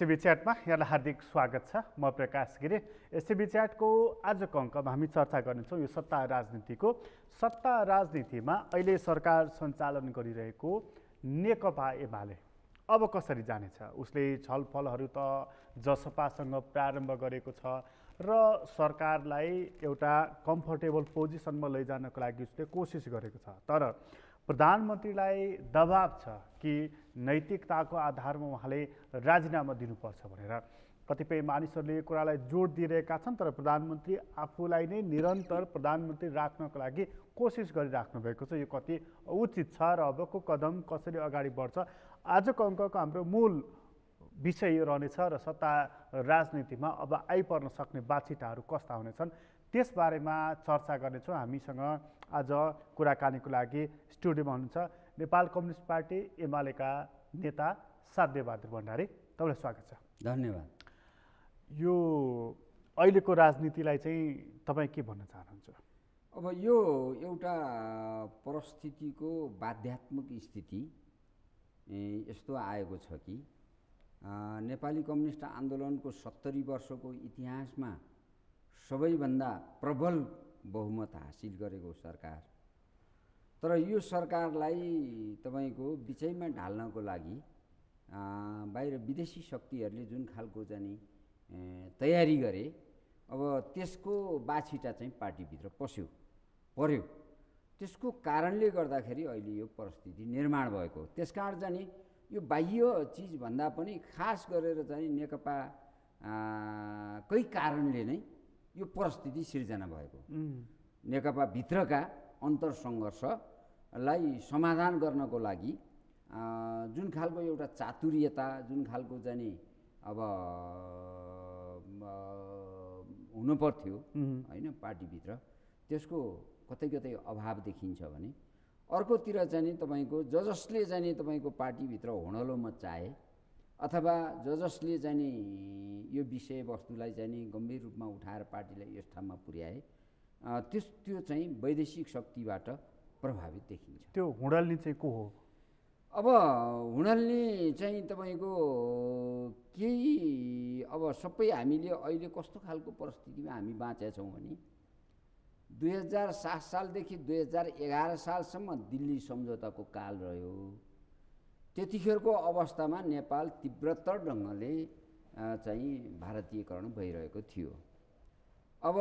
STV च्याटमा यहाँलाई हार्दिक स्वागत छ। म प्रकाश गिरी। एसटिभी च्याटको आजको अङ्कमा हामी चर्चा गर्नेछौँ यो सत्ता राजनीतिको। सत्ता राजनीतिमा अहिले सरकार सञ्चालन गरिरहेको नेकपा एमाले अब कसरी जानेछ? उसले छलफलहरू त जसपासँग प्रारम्भ गरेको छ र सरकारलाई एउटा कम्फर्टेबल पोजिसनमा लैजानको लागि उसले कोसिस गरेको छ। तर प्रधानमन्त्रीलाई दबाब छ कि नैतिकताको आधारमा उहाँले राजीनामा दिनुपर्छ भनेर कतिपय मानिसहरूले यो कुरालाई जोड दिइरहेका छन् तर प्रधानमन्त्री आफूलाई नै निरन्तर प्रधानमन्त्री राख्नको लागि कोसिस गरिराख्नु भएको छ। यो कति उचित छ र अबको कदम कसरी अगाडि बढ्छ? आजको अङ्कको हाम्रो मूल विषय यो रहनेछ र सत्ता राजनीतिमा अब आइपर्न सक्ने बाछिटाहरू कस्ता हुनेछन् त्यसबारेमा चर्चा गर्नेछौँ। हामीसँग आज कुराकानीको लागि स्टुडियोमा हुनुहुन्छ नेपाल कम्युनिस्ट पार्टी एमालेका नेता साध्यबहादुर भण्डारी तपाईँलाई स्वागत छ। धन्यवाद। यो अहिलेको राजनीतिलाई चाहिँ तपाईँ के भन्न चाहनुहुन्छ? अब यो एउटा परिस्थितिको बाध्यात्मक स्थिति यस्तो आएको छ कि नेपाली कम्युनिस्ट आन्दोलनको सत्तरी वर्षको इतिहासमा सबैभन्दा प्रबल बहुमत हासिल गरेको सरकार तर यो सरकारलाई तपाईँको बिचैमा ढाल्नको लागि बाहिर विदेशी शक्तिहरूले जुन खालको चाहिँ तयारी गरे अब त्यसको बाछिटा चाहिँ पार्टीभित्र पस्यो पर्यो। त्यसको कारणले गर्दाखेरि अहिले यो परिस्थिति निर्माण भएको त्यस कारण चाहिँ यो बाह्य चिजभन्दा पनि खास गरेर चाहिँ नेकपा कै कारणले नै यो परिस्थिति सिर्जना भएको नेकपा भित्रका सङ्घर्षलाई समाधान गर्नको लागि जुन खालको एउटा चातुर्यता जुन खालको चाहिँ अब हुनु पर्थ्यो होइन पार्टीभित्र त्यसको कतै कतै अभाव देखिन्छ भने अर्कोतिर चाहिँ तपाईँको ज जसले चाहिँ तपाईँको पार्टीभित्र होडलो मचाए अथवा ज जसले चाहिँ यो विषयवस्तुलाई चाहिँ गम्भीर रूपमा उठाएर पार्टीलाई यस ठाउँमा पुर्याए त्यस त्यो चाहिँ वैदेशिक शक्तिबाट प्रभावित देखिन्छ। त्यो हुडल्ने चाहिँ को हो? अब हुडल्ने चाहिँ तपाईँको केही अब सबै हामीले अहिले कस्तो खालको परिस्थितिमा हामी बाँचेका छौँ भने दुई हजार सात सालदेखि दुई हजार एघार सालसम्म दिल्ली सम्झौताको काल रह्यो। त्यतिखेरको अवस्थामा नेपाल तीव्रतर ढङ्गले चाहिँ भारतीयकरण भइरहेको थियो। अब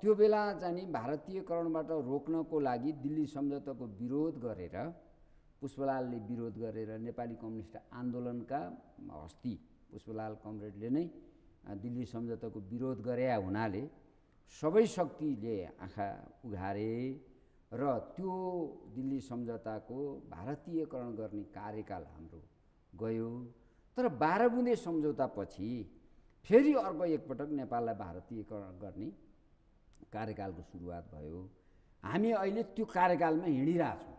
त्यो बेला चाहिँ भारतीयकरणबाट रोक्नको लागि दिल्ली सम्झौताको विरोध गरेर पुष्पलालले विरोध गरेर नेपाली कम्युनिस्ट आन्दोलनका हस्ती पुष्पलाल कमरेडले नै दिल्ली सम्झौताको विरोध गरे हुनाले सबै शक्तिले आँखा उघारे र त्यो दिल्ली सम्झौताको भारतीयकरण गर्ने कार्यकाल हाम्रो गयो। तर बाह्र बुँदे सम्झौतापछि फेरि अर्को एकपटक नेपाललाई भारतीयकरण गर्ने कार्यकालको सुरुवात भयो। हामी अहिले त्यो कार्यकालमा हिँडिरहेछौँ।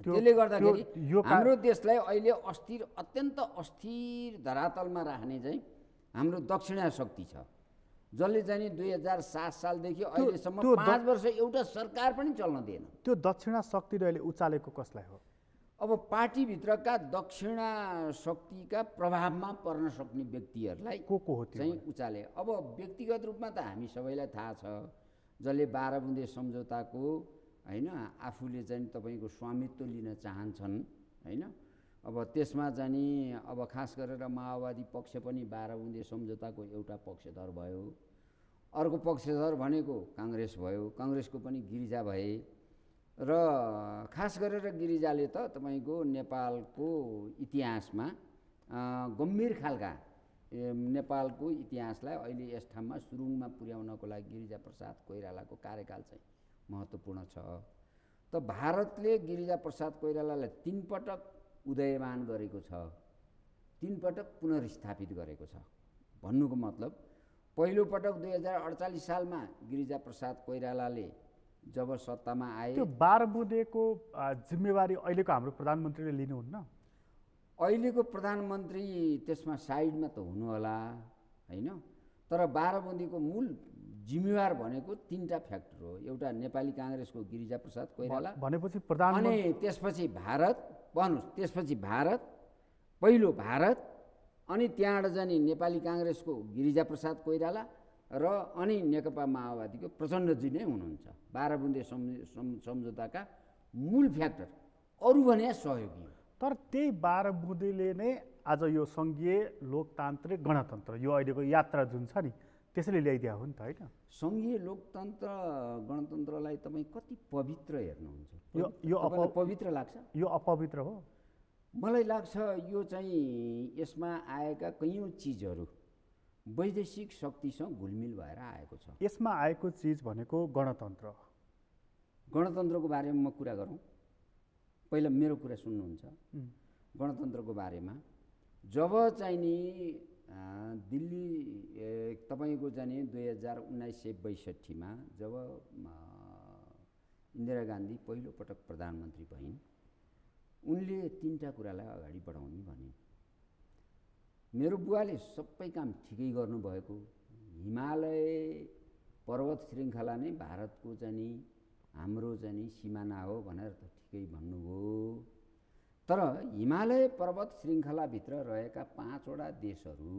त्यसले गर्दाखेरि हाम्रो देशलाई अहिले अस्थिर अत्यन्त अस्थिर धरातलमा राख्ने चाहिँ हाम्रो दक्षिणा शक्ति छ। जसले चाहिँ दुई हजार सात सालदेखि अहिलेसम्म पाँच वर्ष एउटा सरकार पनि चल्न दिएन। त्यो दक्षिणा शक्तिले अहिले उचालेको कसलाई हो? अब पार्टीभित्रका दक्षिणा शक्तिका प्रभावमा पर्न सक्ने व्यक्तिहरूलाई को को हो चाहिँ उचाले। अब व्यक्तिगत रूपमा त हामी सबैलाई थाहा छ जसले बाह्र बुँदे सम्झौताको होइन आफूले चाहिँ तपाईँको स्वामित्व लिन चाहन्छन् होइन। अब त्यसमा जाने अब खास गरेर माओवादी पक्ष पनि बाह्र बुन्दे सम्झौताको एउटा पक्षधर भयो। अर्को पक्षधर भनेको काङ्ग्रेस भयो। काङ्ग्रेसको पनि गिरिजा भए। र खास गरेर गिरिजाले त तपाईँको नेपालको इतिहासमा गम्भीर खालका नेपालको इतिहासलाई अहिले यस ठाउँमा सुरुङमा पुर्याउनको लागि गिरिजा प्रसाद कोइरालाको कार्यकाल चाहिँ महत्त्वपूर्ण छ। त भारतले गिरिजा प्रसाद कोइरालालाई तिन पटक उदयमान गरेको छ तिन पटक पुनर्स्थापित गरेको छ। भन्नुको मतलब पहिलोपटक दुई हजार अडचालिस सालमा गिरिजा प्रसाद कोइरालाले जब सत्तामा आए। त्यो बाह्र बुँदेको जिम्मेवारी अहिलेको हाम्रो प्रधानमन्त्रीले लिनुहुन्न? अहिलेको प्रधानमन्त्री त्यसमा साइडमा त हुनुहोला होइन? तर बाह्र बुँदीको मूल जिम्मेवार भनेको तिनवटा फ्याक्टर हो। एउटा नेपाली काङ्ग्रेसको गिरिजा प्रसाद कोइराला भनेपछि प्रधान अनि त्यसपछि भारत भन्नुहोस् त्यसपछि भारत पहिलो भारत अनि त्यहाँबाट जाने नेपाली काङ्ग्रेसको गिरिजा प्रसाद कोइराला र अनि नेकपा माओवादीको प्रचण्डजी नै हुनुहुन्छ। बाह्र बुन्दे सम् सम् सम्झौताका मूल फ्याक्टर। अरू भने सहयोगी हो। तर त्यही बाह्र बुँदेले नै आज यो सङ्घीय लोकतान्त्रिक गणतन्त्र यो अहिलेको यात्रा जुन छ नि त्यसैले ल्याइदिया हो नि त होइन? सङ्घीय लोकतन्त्र गणतन्त्रलाई तपाईँ कति पवित्र हेर्नुहुन्छ? यो यो तपाईँलाई अप पवित्र लाग्छ? यो अपवित्र हो। मलाई लाग्छ यो चाहिँ यसमा आएका कैयौँ चिजहरू वैदेशिक शक्तिसँग घुलमिल भएर आएको छ। यसमा आएको चिज भनेको गणतन्त्र गणतन्त्रको बारेमा म कुरा गरौँ। पहिला मेरो कुरा सुन्नुहुन्छ। गणतन्त्रको बारेमा जब चाहिँ नि दिल्ली तपाईँको चाहिँ नि दुई हजार उन्नाइस सय बैसठीमा जब इन्दिरा गान्धी पहिलोपटक प्रधानमन्त्री भइन् उनले तिनवटा कुरालाई अगाडि बढाउने भने मेरो बुवाले सबै काम ठिकै गर्नुभएको। हिमालय पर्वत श्रृङ्खला नै भारतको चाहिँ हाम्रो चाहिँ नि सिमाना हो भनेर त ठिकै भन्नुभयो। तर हिमालय पर्वत श्रृङ्खलाभित्र रहेका पाँचवटा देशहरू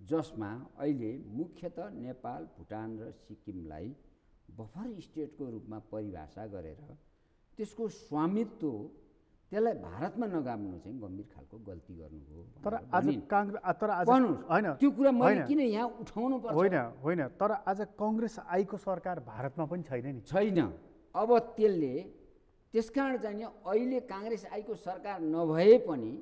जसमा अहिले मुख्यत नेपाल भुटान र सिक्किमलाई बफर स्टेटको रूपमा परिभाषा गरेर त्यसको स्वामित्व त्यसलाई भारतमा नगाम्नु चाहिँ गम्भीर खालको गल्ती गर्नुभयो तर भनेर आज। काङ्ग्रेस तर आज होइन। त्यो कुरा मैले। किन यहाँ उठाउनु पर्छ? होइन होइन। तर आज कङ्ग्रेस आएको सरकार भारतमा पनि छैन नि। छैन। अब त्यसले त्यसकारण चाहिँ नि अहिले काङ्ग्रेस आएको सरकार नभए पनि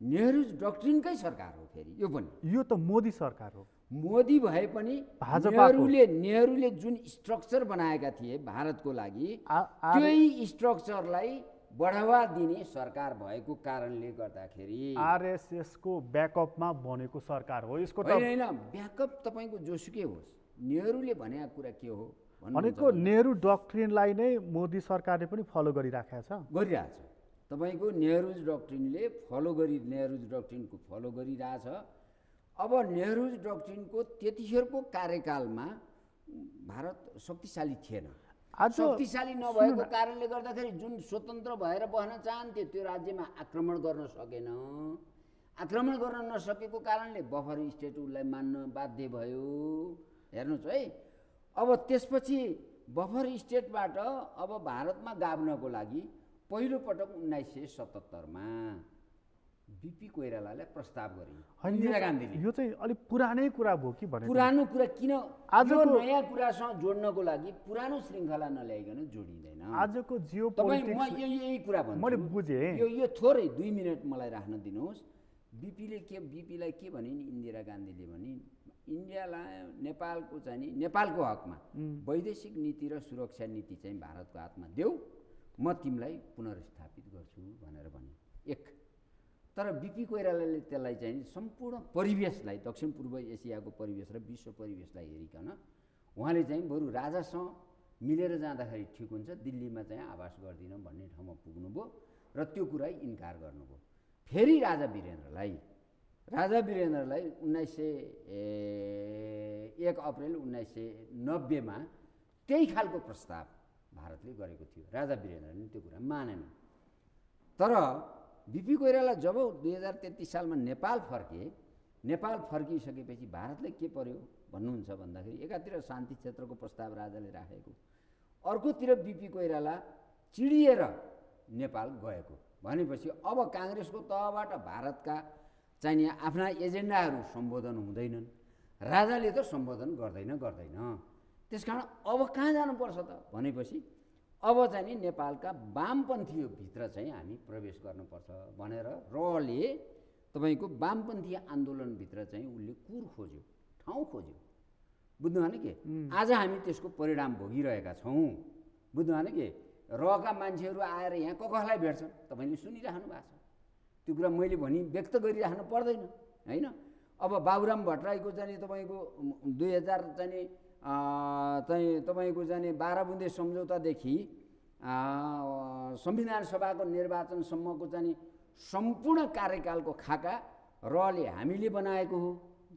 नेहरू डक्ट्रिनकै सरकार हो फेरि। यो पनि यो त मोदी सरकार हो। मोदी भए पनि। नेहरूले नेहरूले जुन स्ट्रक्चर बनाएका थिए भारतको लागि त्यही स्ट्रक्चरलाई बढावा दिने सरकार भएको कारणले गर्दाखेरि आरएसएसको ब्याकअपमा बनेको सरकार हो। यसको होइन ब्याकअप तपाईँको जोसुकै होस्। नेहरूले भनेको कुरा के हो भनेको नेहरू डक्ट्रिनलाई नै मोदी सरकारले पनि फलो गरिराखेको छ। गरिरहेछ। तपाईँको नेहरू डक्ट्रिनले फलो गरी नेहरू डक्ट्रिनको फलो गरिरहेछ। अब नेहरू डक्ट्रिनको त्यतिखेरको कार्यकालमा भारत शक्तिशाली थिएन। आज शक्तिशाली नभएको कारणले गर्दाखेरि जुन स्वतन्त्र भएर बस्न चाहन्थे त्यो राज्यमा आक्रमण गर्न सकेन। आक्रमण गर्न नसकेको कारणले बफर स्टेट उसलाई मान्न बाध्य भयो। हेर्नुहोस् है अब त्यसपछि बफर स्टेटबाट अब भारतमा गाभ्नको लागि पहिलोपटक उन्नाइस सय सतहत्तरमा बिपी कोइरालालाई प्रस्ताव यो इन्दिरा गान्धीले। यो चाहिँ अलिक पुरानै कुरा भयो कि भनेको? पुरानो कुरा किन? आजको- यो नयाँ कुरासँग जोड्नको लागि पुरानो श्रृङ्खला नल्याइकन जोडिँदैन? आजको जियो म यही यही कुरा भन्छु। मैले बुझेँ। यो यो थोरै दुई मिनट मलाई राख्न दिनुहोस्। बिपीले के बिपीलाई के भने नि इन्दिरा गान्धीले भने इन्डियालाई नेपालको चाहिँ नि नेपालको हकमा वैदेशिक नीति र सुरक्षा नीति चाहिँ भारतको हातमा देऊ। म तिमीलाई पुनर्स्थापित गर्छु। भने तर बिपी कोइरालाले त्यसलाई चाहिँ सम्पूर्ण परिवेशलाई दक्षिण पूर्व एसियाको परिवेश र विश्व परिवेशलाई हेरिकन उहाँले चाहिँ बरु राजासँग मिलेर जाँदाखेरि ठिक हुन्छ दिल्लीमा चाहिँ आवास गर्दिनँ भन्ने ठाउँमा पुग्नुभयो र त्यो कुरा इन्कार गर्नुभयो। फेरि राजा वीरेन्द्रलाई राजा वीरेन्द्रलाई उन्नाइस सय एक अप्रेल उन्नाइस सय नब्बेमा त्यही खालको प्रस्ताव भारतले गरेको थियो। राजा वीरेन्द्रले त्यो कुरा मानेन। तर बिपी कोइराला जब दुई हजार तेत्तिस सालमा नेपाल फर्के नेपाल फर्किसकेपछि भारतले के पर्यो भन्नुहुन्छ भन्दाखेरि एकातिर शान्ति क्षेत्रको प्रस्ताव राजाले राखेको। अर्कोतिर बिपी कोइराला चिडिएर नेपाल गएको। भनेपछि अब काङ्ग्रेसको तहबाट भारतका चाहिने आफ्ना एजेन्डाहरू सम्बोधन हुँदैनन्। राजाले त सम्बोधन गर्दैन गर्दैन। त्यसकारण अब कहाँ जानुपर्छ त? भनेपछि अब चाहिँ नि नेपालका वामपन्थीभित्र चाहिँ हामी प्रवेश गर्नुपर्छ भनेर रले तपाईँको वामपन्थी आन्दोलनभित्र चाहिँ उसले कुर खोज्यो ठाउँ खोज्यो। बुझ्नु भने के? आज हामी त्यसको परिणाम भोगिरहेका छौँ। बुझ्नु भने के? रका मान्छेहरू आएर यहाँ क कसलाई भेट्छन्? तपाईँले सुनिराख्नु भएको छ। त्यो कुरा मैले भनी व्यक्त गरिराख्नु पर्दैन होइन? अब बाबुराम भट्टराईको चाहिँ तपाईँको दुई हजार चाहिँ चाहिँ तपाईँको चाहिँ बाह्र बुन्दे सम्झौतादेखि संविधान सभाको निर्वाचनसम्मको चाहिँ सम्पूर्ण कार्यकालको खाका रले हामीले बनाएको हो।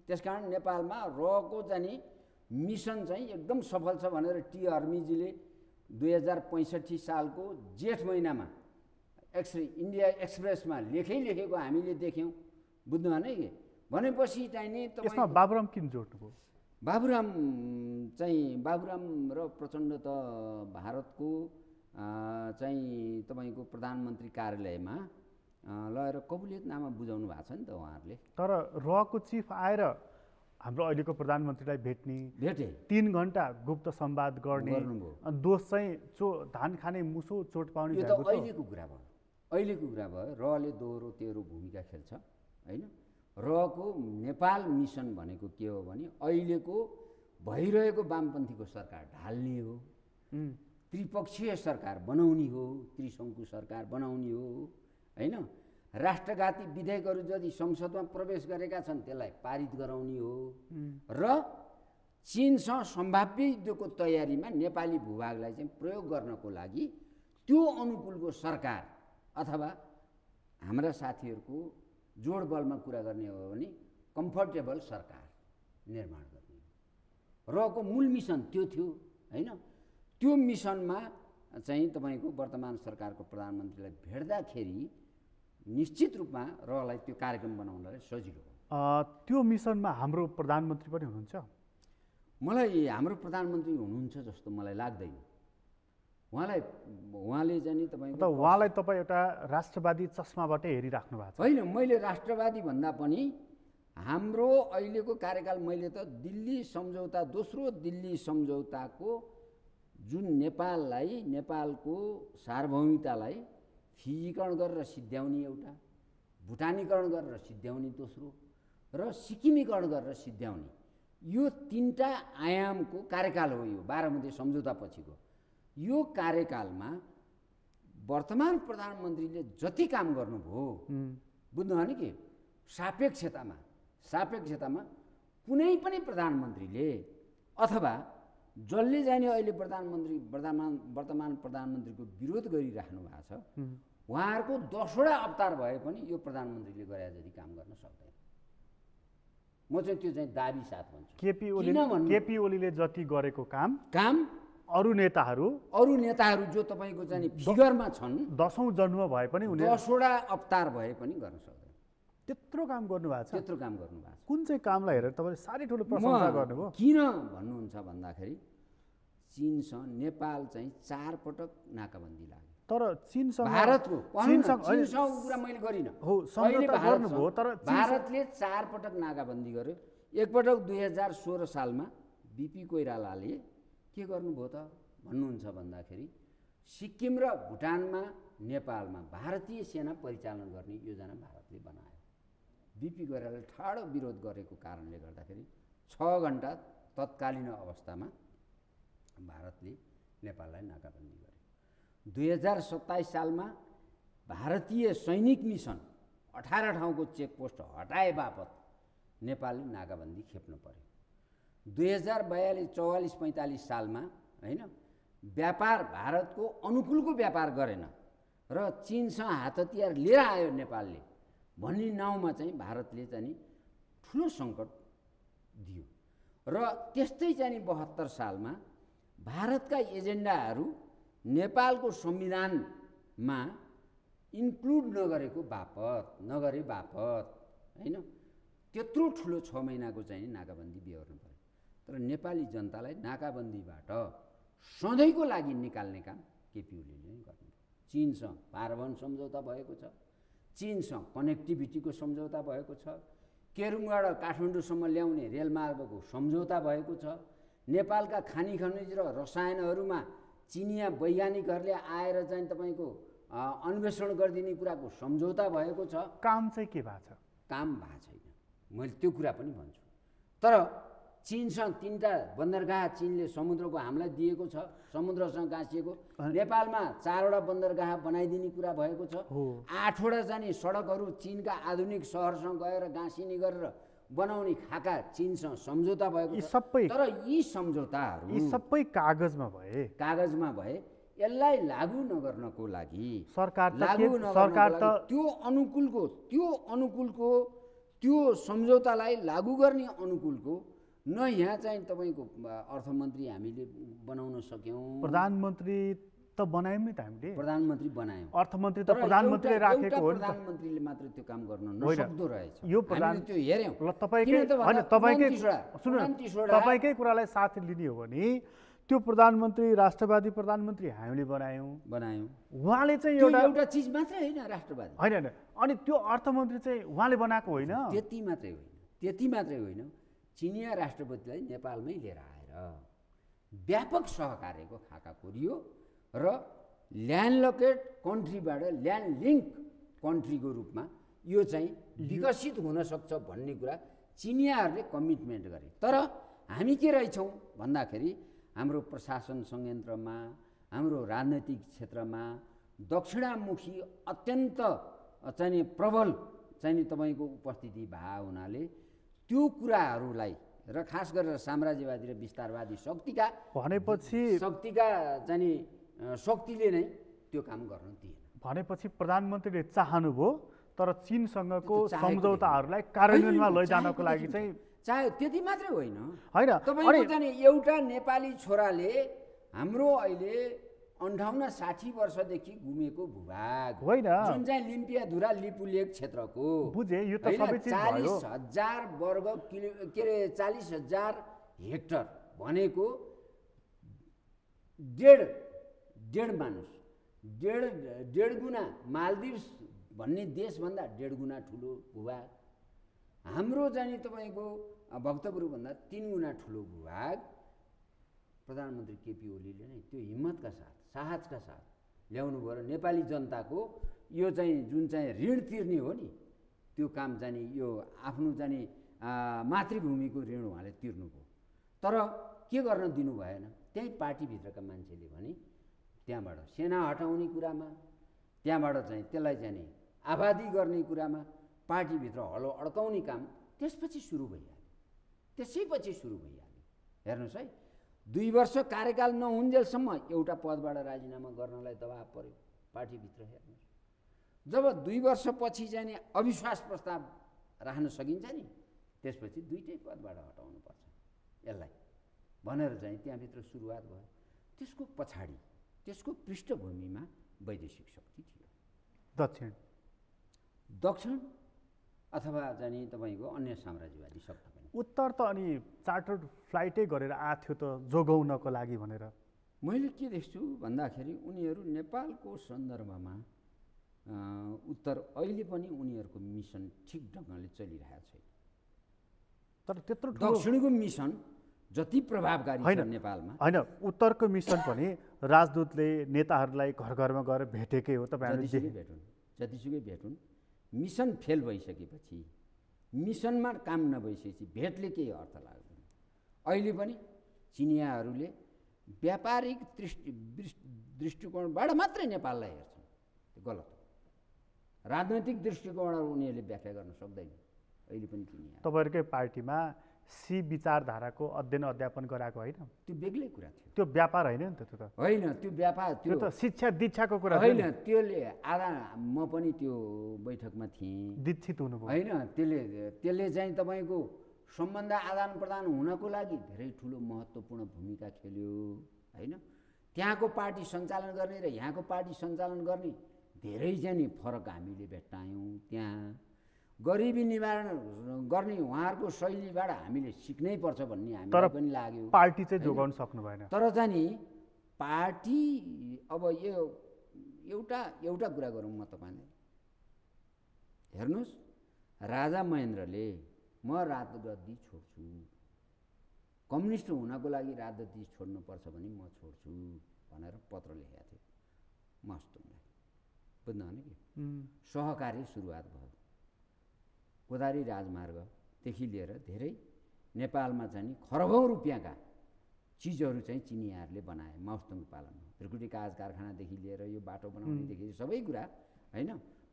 त्यसकारण नेपालमा रको चाहिँ मिसन चाहिँ एकदम सफल छ भनेर टी हर्मीजीले दुई हजार पैँसठी सालको जेठ महिनामा एक्स इन्डिया एक्सप्रेसमा लेखै लेखेको हामीले देख्यौँ। बुझ्नु भने कि? भनेपछि चाहिँ नि बाबुराम किन जोड्नुभयो? बाबुराम चाहिँ बाबुराम र प्रचण्ड त भारतको चाहिँ तपाईँको प्रधानमन्त्री कार्यालयमा लगेर कबुलियतनामा बुझाउनु भएको छ नि त उहाँहरूले। तर रहको चिफ आएर हाम्रो अहिलेको प्रधानमन्त्रीलाई भेट्ने भेटे। तिन घन्टा गुप्त संवाद गर्ने दोष चाहिँ चो धान खाने मुसो चोट पाउने यो त अहिलेको कुरा भयो। अहिलेको कुरा भयो। रले दोहोरो तेह्रो भूमिका खेल्छ होइन? रको नेपाल मिसन भनेको के हो भने अहिलेको भइरहेको वामपन्थीको सरकार ढाल्ने हो। त्रिपक्षीय सरकार बनाउने हो त्रिशङ्कु सरकार बनाउने हो होइन? राष्ट्रघाती विधेयकहरू जति संसदमा प्रवेश गरेका छन् त्यसलाई पारित गराउने हो। र चिनसँग सम्भाव्य युद्धको तयारीमा नेपाली भूभागलाई चाहिँ प्रयोग गर्नको लागि त्यो अनुकूलको सरकार अथवा हाम्रा साथीहरूको जोड बलमा कुरा गर्ने हो भने कम्फर्टेबल सरकार निर्माण गर्ने हो। रको मूल मिसन त्यो थियो होइन? त्यो मिसनमा चाहिँ तपाईँको वर्तमान सरकारको प्रधानमन्त्रीलाई भेट्दाखेरि निश्चित रूपमा रहलाई त्यो कार्यक्रम बनाउनलाई सजिलो हो। त्यो मिसनमा हाम्रो प्रधानमन्त्री पनि हुनुहुन्छ? मलाई हाम्रो प्रधानमन्त्री हुनुहुन्छ जस्तो मलाई लाग्दैन। उहाँलाई उहाँले चाहिँ नि त तपाईँको उहाँलाई तपाईँ एउटा राष्ट्रवादी चस्माबाटै हेरिराख्नु भएको छ। होइन मैले राष्ट्रवादी भन्दा पनि हाम्रो अहिलेको कार्यकाल मैले त दिल्ली सम्झौता दोस्रो दिल्ली सम्झौताको जुन नेपाललाई नेपालको सार्वभौमिकतालाई फिजीकरण गरेर सिद्ध्याउने एउटा भुटानीकरण गरेर सिद्ध्याउने दोस्रो र सिक्किमीकरण गरेर सिद्ध्याउने यो तिनवटा आयामको कार्यकाल हो यो बाह्रमुदे सम्झौता पछिको। यो कार्यकालमा वर्तमान प्रधानमन्त्रीले जति काम गर्नुभयो बुझ्नुभयो नि कि? सापेक्षतामा सापेक्षतामा कुनै पनि प्रधानमन्त्रीले अथवा जसले जाने अहिले प्रधानमन्त्री वर्तमान वर्तमान प्रधानमन्त्रीको विरोध गरिराख्नु भएको छ उहाँहरूको दसवटा अवतार भए पनि यो प्रधानमन्त्रीले गरे जति काम गर्न सक्दैन। म चाहिँ त्यो चाहिँ दाबी साथ भन्छु? केपी ओलीले जति गरेको काम काम अरू नेताहरू अरू नेताहरू जो तपाईँको चाहिँ फिगरमा छन् दसौँ जन्म भए पनि दसवटा अवतार भए पनि गर्न सक्दैन। त्यत्रो काम गर्नुभएको छ। त्यत्रो काम गर्नुभएको छ। कुन चाहिँ कामलाई हेरेर तपाईँले साह्रै ठुलो प्रशंसा गर्नुभयो? किन भन्नुहुन्छ भन्दाखेरि चिनसँग नेपाल चाहिँ चार पटक नाकाबन्दी लाग्यो। तर चिनसँग भारतको कुरा मैले गरिनँ। हो, गर्नुभयो, तर भारतले चार पटक नाकाबन्दी गर्यो। एकपटक दुई हजार सोह्र सालमा बिपी कोइरालाले के गर्नुभयो त? भन्नुहुन्छ भन्दाखेरि सिक्किम र भुटानमा नेपालमा भारतीय सेना परिचालन गर्ने योजना भारतले बनायो। बिपी कोइरालाले ठाडो विरोध गरेको कारणले गर्दाखेरि छ घन्टा तत्कालीन अवस्थामा भारतले नेपाललाई नाकाबन्दी गर्यो। दुई हजार सत्ताइस सालमा भारतीय सैनिक मिसन अठार ठाउँको चेकपोस्ट हटाए बापत नेपालले नाकाबन्दी खेप्नु पर्यो। दुई हजार बयालिस चौवालिस पैँतालिस सालमा होइन व्यापार भारतको अनुकूलको व्यापार गरेन र चिनसँग हात हतियार लिएर आयो नेपालले भन्ने नाउँमा चाहिँ भारतले चाहिँ ठुलो सङ्कट दियो। र त्यस्तै चाहिँ बहत्तर सालमा भारतका एजेन्डाहरू नेपालको संविधानमा इन्क्लुड नगरेको बापत नगरे बापत होइन त्यत्रो ठुलो छ महिनाको चाहिँ नाकाबन्दी बिहोर्नु पऱ्यो तर नेपाली जनतालाई नाकाबन्दीबाट सधैँको लागि निकाल्ने काम केपी ओलीले नै गर्नु चिनसँग पारवन सम्झौता भएको छ चिनसँग कनेक्टिभिटीको सम्झौता भएको छ केरुङबाट काठमाडौँसम्म ल्याउने रेलमार्गको सम्झौता भएको छ नेपालका खानी खनिज र रसायनहरूमा चिनिया वैज्ञानिकहरूले आएर चाहिँ तपाईँको अन्वेषण गरिदिने कुराको सम्झौता भएको छ। काम चाहिँ के भएको छ? काम भएको छैन। मैले त्यो कुरा पनि भन्छु। तर चिनसँग तिनवटा बन्दरगाह चिनले समुद्रको हामीलाई दिएको छ समुद्रसँग गाँसिएको। नेपालमा चारवटा बन्दरगाह बनाइदिने कुरा भएको छ। आठवटा जाने सडकहरू चिनका आधुनिक सहरसँग गएर गाँसिने गरेर बनाउने खाका चिनसँग सम्झौता भएको सबै तर यी सम्झौताहरू यी सबै कागजमा भए। कागजमा भए यसलाई लागू नगर्नको लागि सरकार लागू सरकार त त्यो अनुकूलको त्यो अनुकूलको त्यो सम्झौतालाई लागू गर्ने अनुकूलको न यहाँ चाहिँ तपाईँको अर्थमन्त्री हामीले बनाउन सक्यौँ। प्रधानमन्त्री त बनायौँ नि त हामीले। प्रधानमन्त्री बनायौँ। अर्थमन्त्री त तर प्रधानमन्त्रीले राखेको हो प्रधानमन्त्रीले मात्र त्यो काम गर्न। नसक्दो रहेछ। यो प्रधान- त्यो हेऱ्यौँ। तपाईँकै होइन तपाईँकै सुन्नु तपाईँकै कुरालाई साथ लिने हो भने त्यो प्रधानमन्त्री राष्ट्रवादी प्रधानमन्त्री हामीले बनायौँ। बनायौँ। उहाँले चाहिँ एउटा एउटा चिज मात्रै होइन राष्ट्रवादी। होइन होइन। अनि त्यो अर्थमन्त्री चाहिँ उहाँले बनाएको होइन। त्यति मात्रै होइन। त्यति मात्रै होइन। चिनिया राष्ट्रपतिलाई नेपालमै लिएर आएर व्यापक सहकार्यको खाका कोरियो र ल्यान्डलकेट कन्ट्रीबाट ल्यान्ड लिङ्क कन्ट्रीको रूपमा यो चाहिँ विकसित हुनसक्छ भन्ने कुरा चिनियाहरूले कमिटमेन्ट गरे। तर हामी के रहेछौँ भन्दाखेरि हाम्रो प्रशासन संयन्त्रमा हाम्रो राजनैतिक क्षेत्रमा दक्षिणामुखी अत्यन्त चाहिँ प्रबल चाहिँ तपाईँको उपस्थिति भए हुनाले त्यो कुराहरूलाई र खास गरेर साम्राज्यवादी र विस्तारवादी शक्तिका भनेपछि शक्तिका चाहिँ नि अ, शक्तिले नै त्यो काम गर्न दिएन। भनेपछि प्रधानमन्त्रीले चाहनुभयो तर चिनसँगको सम्झौताहरूलाई कार्यान्वयनमा लैजानको लागि चाहिँ चाहे त्यति मात्रै होइन। होइन एउटा नेपाली छोराले हाम्रो अहिले अन्ठाउन्न साठी वर्षदेखि घुमेको भूभाग। होइन। जुन चाहिँ लिम्पियाधुरा लिपुलेक क्षेत्रको। बुझेँ यो त सबै चालिस हजार वर्ग किलो के अरे चालिस हजार हेक्टर भनेको डेढ डेढ मानुस डेढ डेढ गुणा मालदिप्स भन्ने देशभन्दा डेढ गुणा ठुलो भूभाग। हाम्रो चाहिँ नि तपाईँको भक्तपुरभन्दा तिन गुणा ठुलो भूभाग। प्रधानमन्त्री केपी ओलीले नै त्यो हिम्मतका साथ साहसका साथ ल्याउनु भयो र नेपाली जनताको यो चाहिँ जुन चाहिँ ऋण तिर्ने हो नि त्यो काम चाहिँ नि यो आफ्नो चाहिँ नि आ, मातृभूमिको ऋण उहाँले तिर्नुभयो। तर के गर्न दिनु भएन? त्यही पार्टीभित्रका मान्छेले भने त्यहाँबाट सेना हटाउने कुरामा त्यहाँबाट चाहिँ त्यसलाई चाहिँ नि आबादी गर्ने कुरामा पार्टीभित्र हलो अड्काउने काम त्यसपछि सुरु भइहाल्यो। त्यसैपछि सुरु भइहाल्यो। हेर्नुहोस् है दुई वर्ष कार्यकाल नहुन्जेलसम्म एउटा पदबाट राजीनामा गर्नलाई दबाब पर्यो पार्टीभित्र हेर्नुहोस् जब दुई वर्षपछि चाहिँ नि अविश्वास प्रस्ताव राख्न सकिन्छ नि त्यसपछि दुइटै पदबाट हटाउनुपर्छ यसलाई। भनेर चाहिँ त्यहाँभित्र सुरुवात भयो। त्यसको पछाडि त्यसको पृष्ठभूमिमा वैदेशिक शक्ति थियो। दक्षिण। दक्षिण अथवा चाहिँ नि तपाईँको अन्य साम्राज्यवादी शक्ति। उत्तर त अनि चार्टर्ड फ्लाइटै गरेर आएको थियो त जोगाउनको लागि भनेर। मैले के देख्छु भन्दाखेरि उनीहरू नेपालको सन्दर्भमा उत्तर अहिले पनि उनीहरूको मिसन ठिक ढङ्गले चलिरहेको छैन। तर त्यत्रो दक्षिणको मिसन जति प्रभावकारी होइन। नेपालमा। होइन उत्तरको मिसन पनि राजदूतले नेताहरूलाई घर घरमा गएर भेटेकै हो तपाईँहरूले जतिसुकै भेटुन् जतिसुकै भेटुन्। मिसन फेल भइसकेपछि मिसनमा काम नभइसकेपछि भेटले केही अर्थ लाग्दैन। अहिले पनि चिनियाहरूले व्यापारिक दृष्टि दृष्टि- दृष्टिकोणबाट मात्रै नेपाललाई हेर्छन्। त्यो गलत हो। राजनैतिक दृष्टिकोणबाट उनीहरूले व्याख्या गर्न सक्दैन। अहिले पनि चिनिया। तपाईँहरूकै पार्टीमा सी विचारधाराको अध्ययन अध्यापन गराएको होइन। त्यो बेग्लै कुरा थियो। त्यो व्यापार होइन नि त त्यो त। होइन त्यो व्यापार त्यो त शिक्षा दीक्षाको कुरा होइन। त्यसले आधा म पनि त्यो बैठकमा थिएँ। दीक्षित हुनुभयो। होइन त्यसले त्यसले चाहिँ तपाईँको सम्बन्ध आदान प्रदान हुनको लागि धेरै ठुलो महत्त्वपूर्ण भूमिका खेल्यो होइन? त्यहाँको पार्टी सञ्चालन गर्ने र यहाँको पार्टी सञ्चालन गर्ने धेरै चाहिँ फरक हामीले भेट्टायौँ त्यहाँ। गरिबी निवारण गर्ने उहाँहरूको शैलीबाट हामीले सिक्नै पर्छ भन्ने हामीलाई पनि लाग्यो। पार्टी चाहिँ जोगाउन सक्नु भएन। तर चाहिँ नि पार्टी अब यो एउटा एउटा कुरा गरौँ म तपाईँलाई। हेर्नुहोस् राजा महेन्द्रले म राजगद्दी छोड्छु। कम्युनिस्ट हुनको लागि राजगद्दी छोड्नुपर्छ भने म छोड्छु भनेर पत्र लेखेको थियो। मस्तुङलाई बुझ्नु कि? सहकारी सुरुवात भयो। कोदारी राजमार्गदेखि लिएर धेरै नेपालमा चाहिँ खरबौँ रुपियाँका चिजहरू चाहिँ चिनियाहरूले बनाए माउस्तुङ पालनमा। त्रिकुटी काज कारखानादेखि लिएर यो बाटो बनाउनेदेखि सबै कुरा होइन?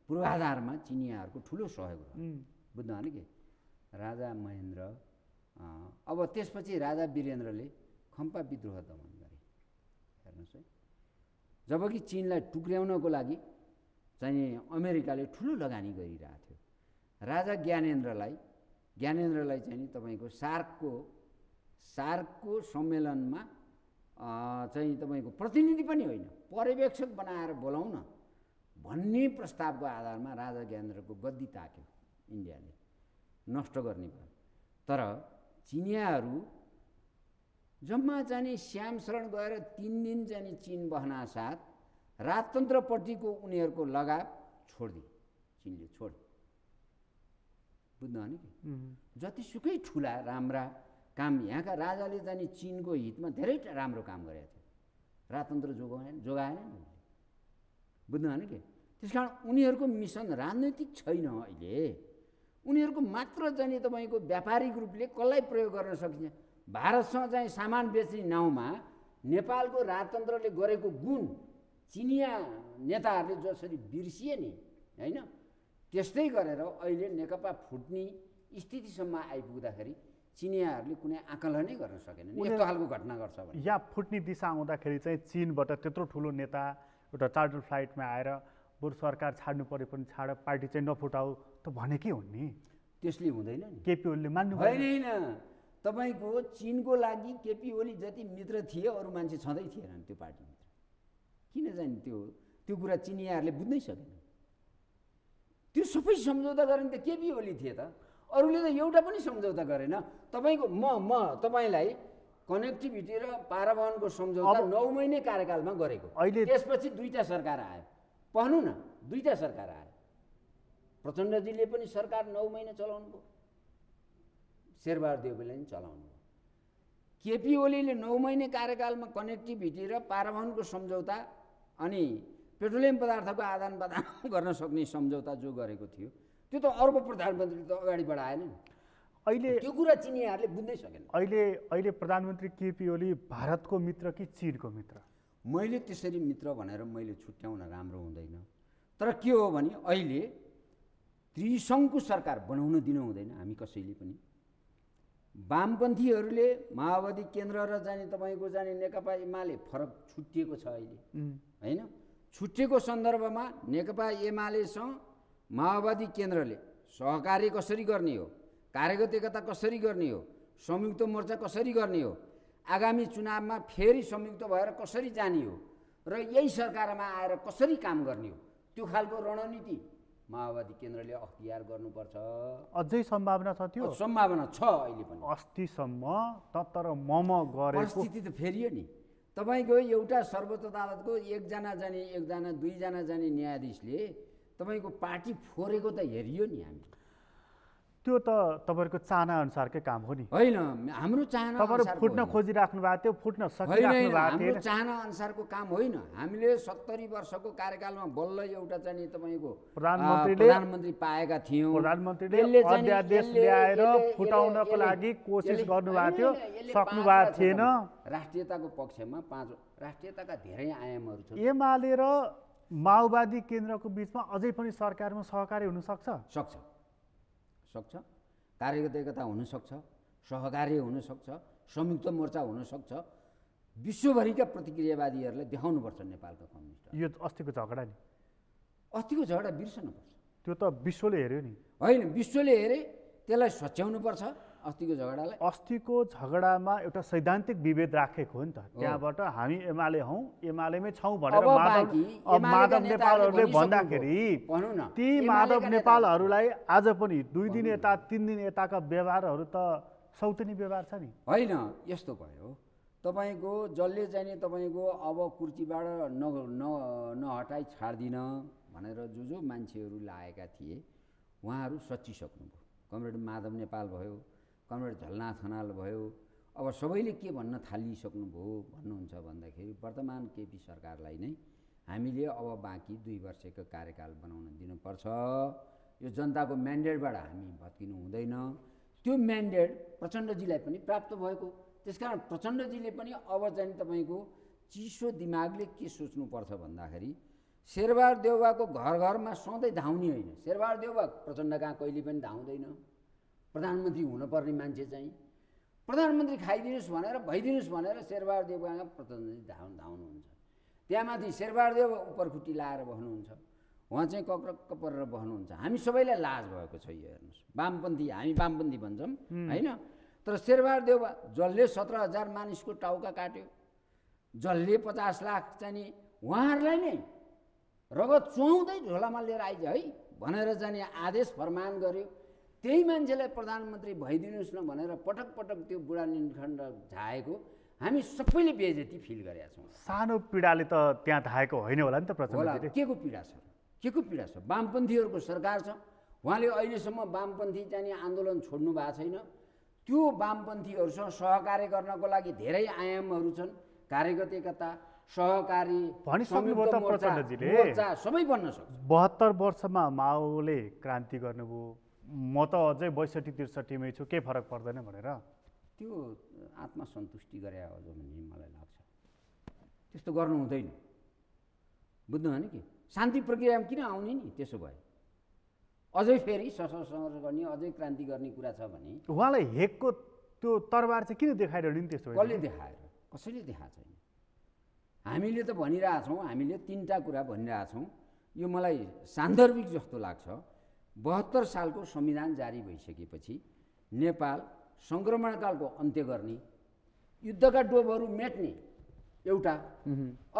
पूर्वाधारमा चिनियाहरूको ठुलो सहयोग रह्यो उम्, बुझ्नु भने कि? राजा महेन्द्र अब त्यसपछि राजा वीरेन्द्रले खम्पा विद्रोह दमन गरे। हेर्नुहोस् है। जबकि चिनलाई टुक्र्याउनको लागि चाहिँ अमेरिकाले ठुलो लगानी गरिरहेको थियो। राजा ज्ञानेन्द्रलाई ज्ञानेन्द्रलाई चाहिँ नि तपाईँको सार्कको सार्कको सम्मेलनमा चाहिँ तपाईँको प्रतिनिधि पनि होइन पर्यवेक्षक बनाएर बोलाउन भन्ने प्रस्तावको आधारमा राजा ज्ञानेन्द्रको गद्दी ताक्यो इन्डियाले नष्ट गर्ने भयो। तर चिनियाहरू जम्मा जाने श्याम शरण गएर तिन दिन जाने चिन बहनासाथ राजतन्त्रपट्टिको उनीहरूको लगाव छोडिदिए चिनले छोड बुझ्नु भने कि? जतिसुकै ठुला राम्रा काम यहाँका राजाले जाने चिनको हितमा धेरै राम्रो काम गरेका थियो राजतन्त्र जोगाएन जोगाएन नि बुझ्नु भने कि? त्यस कारण उनीहरूको मिसन राजनैतिक छैन अहिले। उनीहरूको मात्र जाने तपाईँको व्यापारिक रूपले कसलाई प्रयोग गर्न सकिन्छ? भारतसँग चाहिँ सामान बेच्ने नाउँमा नेपालको राजतन्त्रले गरेको गुण चिनिया नेताहरूले जसरी बिर्सिए नि होइन? त्यस्तै गरेर अहिले नेकपा फुट्ने स्थितिसम्म आइपुग्दाखेरि चिनियाहरूले कुनै आकलनै गर्न सकेन यस्तो खालको घटना गर्छ भने। यहाँ फुट्ने दिशा आउँदाखेरि चाहिँ चिनबाट त्यत्रो ठुलो नेता एउटा चार्टर फ्लाइटमा आएर बरु सरकार छाड्नु पऱ्यो पनि छाड पार्टी चाहिँ नफुटाऊ त भनेकै हुन् नि? त्यसले हुँदैन नि। केपी ओलीले मान्नु होइन होइन तपाईँको चिनको लागि केपी ओली जति मित्र थिए अरू मान्छे छँदै थिएनन् त्यो पार्टीभित्र। किन जाने त्यो त्यो कुरा चिनियाहरूले बुझ्नै सकेन? त्यो सबै सम्झौता गरेन त केपी ओली थिए त? अरूले त एउटा पनि सम्झौता गरेन। तपाईँको म म तपाईँलाई कनेक्टिभिटी र पारावहनको सम्झौता नौ महिने कार्यकालमा गरेको। अहिले त्यसपछि दुईवटा सरकार आयो। पहनु न दुईवटा सरकार आयो। प्रचण्डजीले पनि सरकार नौ महिना चलाउनु भयो शेरबहादुर देवले पनि चलाउनु भयो केपी ओलीले नौ महिने कार्यकालमा कनेक्टिभिटी र पारावहनको सम्झौता अनि पेट्रोलियम पदार्थको आदान प्रदान गर्न सक्ने सम्झौता जो गरेको थियो त्यो त अर्को प्रधानमन्त्रीले त अगाडि बढाएन नि। अहिले त्यो कुरा चिनियाहरूले बुझ्नै सकेन। अहिले अहिले प्रधानमन्त्री केपी ओली भारतको मित्र कि चिनको मित्र? मैले त्यसरी मित्र भनेर मैले छुट्याउन राम्रो हुँदैन। तर के हो भने अहिले त्रिसङ्घको सरकार बनाउन दिनु हुँदैन हामी कसैले पनि। वामपन्थीहरूले माओवादी केन्द्र र जाने तपाईँको जाने नेकपा एमाले फरक छुट्टिएको छ अहिले। होइन? छुट्टिएको सन्दर्भमा नेकपा एमालेसँग माओवादी केन्द्रले सहकार्य कसरी गर्ने हो? कार्यगत एकता कसरी गर्ने हो? संयुक्त मोर्चा कसरी गर्ने हो? आगामी चुनावमा फेरि संयुक्त भएर कसरी जाने हो? र यही सरकारमा आएर कसरी काम गर्ने हो? त्यो खालको रणनीति माओवादी केन्द्रले अख्तियार गर्नुपर्छ। अझै सम्भावना छ त्यो? सम्भावना छ अहिले पनि। अस्तिसम्म तर मम गरे परिस्थिति त फेरियो नि। तपाईँको एउटा सर्वोच्च अदालतको एकजना जाने एकजना दुईजना जाने न्यायाधीशले तपाईँको पार्टी फोरेको त हेरियो नि हामी। त्यो त तपाईँहरूको चाहना अनुसारकै काम हो नि। होइन हाम्रो चाहना तपाईँहरू फुट्न खोजिराख्नु भएको थियो फुट्न सकिराख्नु भएको थियो चाहना अनुसारको काम होइन। हामीले सत्तरी वर्षको कार्यकालमा बल्ल एउटा चाहिँ तपाईँको प्रधानमन्त्रीले प्रधानमन्त्री पाएका थियौँ। प्रधानमन्त्रीले अध्यादेश ल्याएर फुटाउनको लागि कोसिस गर्नुभएको थियो। सक्नु भएको थिएन। राष्ट्रियताको पक्षमा पाँच राष्ट्रियताका धेरै आयामहरू छन्। एमाले र माओवादी केन्द्रको बिचमा अझै पनि सरकारमा सहकारी हुनसक्छ? सक्छ। सक्छ कार्यगत एकता हुनसक्छ सहकार्य हुनसक्छ संयुक्त मोर्चा हुनसक्छ विश्वभरिका प्रतिक्रियावादीहरूलाई देखाउनुपर्छ नेपालका कम्युनिस्ट। यो अस्तिको झगडा नि। अस्तिको झगडा बिर्सनुपर्छ। त्यो त विश्वले हेऱ्यो नि। होइन विश्वले हेरे त्यसलाई सच्याउनुपर्छ। अस्तिको झगडालाई? अस्तिको झगडामा एउटा सैद्धान्तिक विभेद राखेको हो नि त। त्यहाँबाट हामी एमाले हौ एमालेमै छौँ भनेर माधव नेपालहरूले भन्दाखेरि ती माधव नेपालहरूलाई आज पनि दुई दिन यता तिन दिन यताका व्यवहारहरू त सौतनी व्यवहार छ नि। होइन यस्तो भयो। तपाईँको जसले चाहिँ तपाईँको अब कुर्चीबाट न नहटाइ छाड्दिन भनेर जो जो मान्छेहरू लागेका थिए उहाँहरू सचिसक्नुभयो। कमरेड माधव नेपाल भयो कमरेड झलनाथ खनाल भयो। अब सबैले के भन्न थालिसक्नुभयो भन्नुहुन्छ भन्दाखेरि वर्तमान केपी सरकारलाई नै हामीले अब बाँकी दुई वर्षको कार्यकाल बनाउन दिनुपर्छ। यो जनताको म्यान्डेटबाट हामी भत्किनु हुँदैन। त्यो म्यान्डेट प्रचण्डजीलाई पनि प्राप्त भएको। त्यस कारण प्रचण्डजीले पनि अब चाहिँ तपाईँको चिसो दिमागले के सोच्नुपर्छ भन्दाखेरि शेरबहादुर देउबाको घर घरमा सधैँ धाउने होइन। शेरबहादुर देउबा प्रचण्ड कहाँ कहिले पनि धाउँदैन। प्रधानमन्त्री हुनुपर्ने मान्छे चाहिँ प्रधानमन्त्री खाइदिनुहोस् भनेर भइदिनुहोस् भनेर शेरबहादुर प्रधानमन्त्री धाउ धाउनुहुन्छ। त्यहाँमाथि शेरबहादुर देव उपरखुट्टी लाएर बस्नुहुन्छ। उहाँ चाहिँ कक्रक्क परेर बस्नुहुन्छ। हामी सबैलाई लाज भएको छ यो हेर्नुहोस्। वामपन्थी हामी वामपन्थी भन्छौँ होइन? तर शेरबहादुर देव जसले सत्र हजार मानिसको टाउका काट्यो जसले पचास लाख चाहिँ नि उहाँहरूलाई नै रगत चुहाउँदै झोलामा लिएर आइज है भनेर जाने आदेश फरमान गर्यो। त्यही मान्छेलाई प्रधानमन्त्री भइदिनुहोस् न भनेर पटक पटक त्यो बुढा निलखण्ड झाएको हामी सबैले बेजेती फिल गरेका छौँ। सानो पीडाले त त्यहाँ धाएको होइन होला नि त होला के को पीडा छ? के को पीडा छ? वामपन्थीहरूको सरकार छ। उहाँले अहिलेसम्म वामपन्थी चाहिँ आन्दोलन छोड्नु भएको छैन। त्यो वामपन्थीहरूसँग सहकार्य गर्नको लागि धेरै आयामहरू छन्। कार्यगत एकता सहकारी। मोर्चा सबै बन्न सक्छ। बहत्तर वर्षमा माओले क्रान्ति गर्नुभयो। म त अझै बैसठी त्रिसठीमै छु केही फरक पर्दैन भनेर। त्यो आत्मसन्तुष्टि गरे हो भन्ने मलाई लाग्छ। त्यस्तो गर्नु हुँदैन। बुझ्नु होइन कि? शान्ति प्रक्रियामा किन आउने नि? त्यसो भए। अझै फेरि सशस्त्र गर्ने अझै क्रान्ति गर्ने कुरा छ भने उहाँलाई हेकको त्यो तरबार चाहिँ किन देखाइरहनु नि त्यसो कसले देखाएर कसैले देखाएको छैन। हामीले त भनिरहेछौँ हामीले तिनवटा कुरा भनिरहेछौँ। यो मलाई सान्दर्भिक जस्तो लाग्छ। बहत्तर सालको संविधान जारी भइसकेपछि नेपाल सङ्क्रमणकालको अन्त्य गर्ने युद्धका डोबहरू मेट्ने एउटा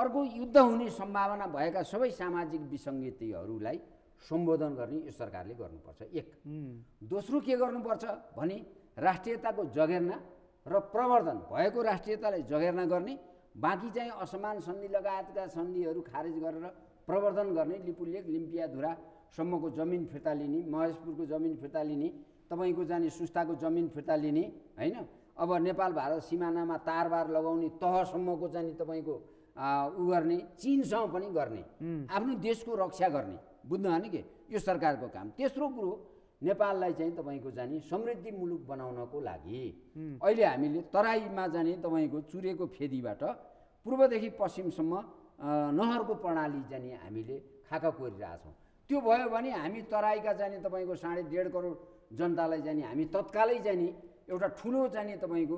अर्को युद्ध हुने सम्भावना भएका सबै सामाजिक विसङ्गतिहरूलाई सम्बोधन गर्ने यो सरकारले गर्नुपर्छ। एक। दोस्रो के गर्नुपर्छ भने राष्ट्रियताको जगेर्ना र प्रवर्धन भएको राष्ट्रियतालाई जगेर्ना गर्ने बाँकी चाहिँ असमान सन्धि लगायतका सन्धिहरू खारेज गरेर प्रवर्धन गर्ने लिपुलेक लिम्पियाधुरासम्मको जमिन फिर्ता लिने महेशपुरको जमिन फिर्ता लिने तपाईँको जाने सुस्ताको जमिन फिर्ता लिने होइन? अब नेपाल भारत सिमानामा तारबार लगाउने तहसम्मको चाहिँ तपाईँको उ गर्ने चिनसँग पनि गर्ने आफ्नो देशको रक्षा गर्ने बुझ्नु होइन कि? यो सरकारको काम। तेस्रो कुरो नेपाललाई चाहिँ तपाईँको जाने समृद्धि मुलुक बनाउनको लागि अहिले हामीले तराईमा जाने तपाईँको चुरेको फेदीबाट पूर्वदेखि पश्चिमसम्म नहरको प्रणाली जाने हामीले खाका कोरिरहेछौँ त्यो भयो भने हामी तराईका जाने तपाईँको साढे डेढ करोड जनतालाई जाने हामी तत्कालै जाने एउटा ठुलो जाने तपाईँको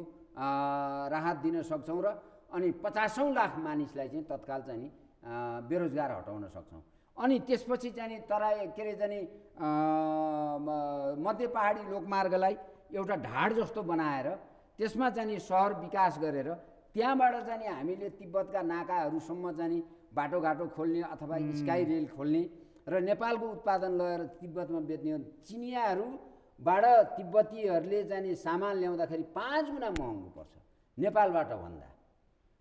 राहत दिन सक्छौँ र अनि पचासौँ लाख मानिसलाई चाहिँ तत्काल चाहिँ नि, अ, बेरोजगार हटाउन सक्छौँ। अनि त्यसपछि चाहिँ नि तराई के अरे चाहिँ नि, अ, म- मध्य पहाडी लोकमार्गलाई एउटा ढाड जस्तो बनाएर त्यसमा चाहिँ नि सहर विकास गरेर त्यहाँबाट चाहिँ नि हामीले तिब्बतका नाकाहरूसम्म चाहिँ नि बाटोघाटो खोल्ने अथवा स्काई रेल खोल्ने र नेपालको उत्पादन लगेर तिब्बतमा बेच्ने हो। चिनियाहरूबाट तिब्बतीहरूले चाहिँ नि सामान ल्याउँदाखेरि पाँच गुणा महँगो पर्छ नेपालबाट भन्दा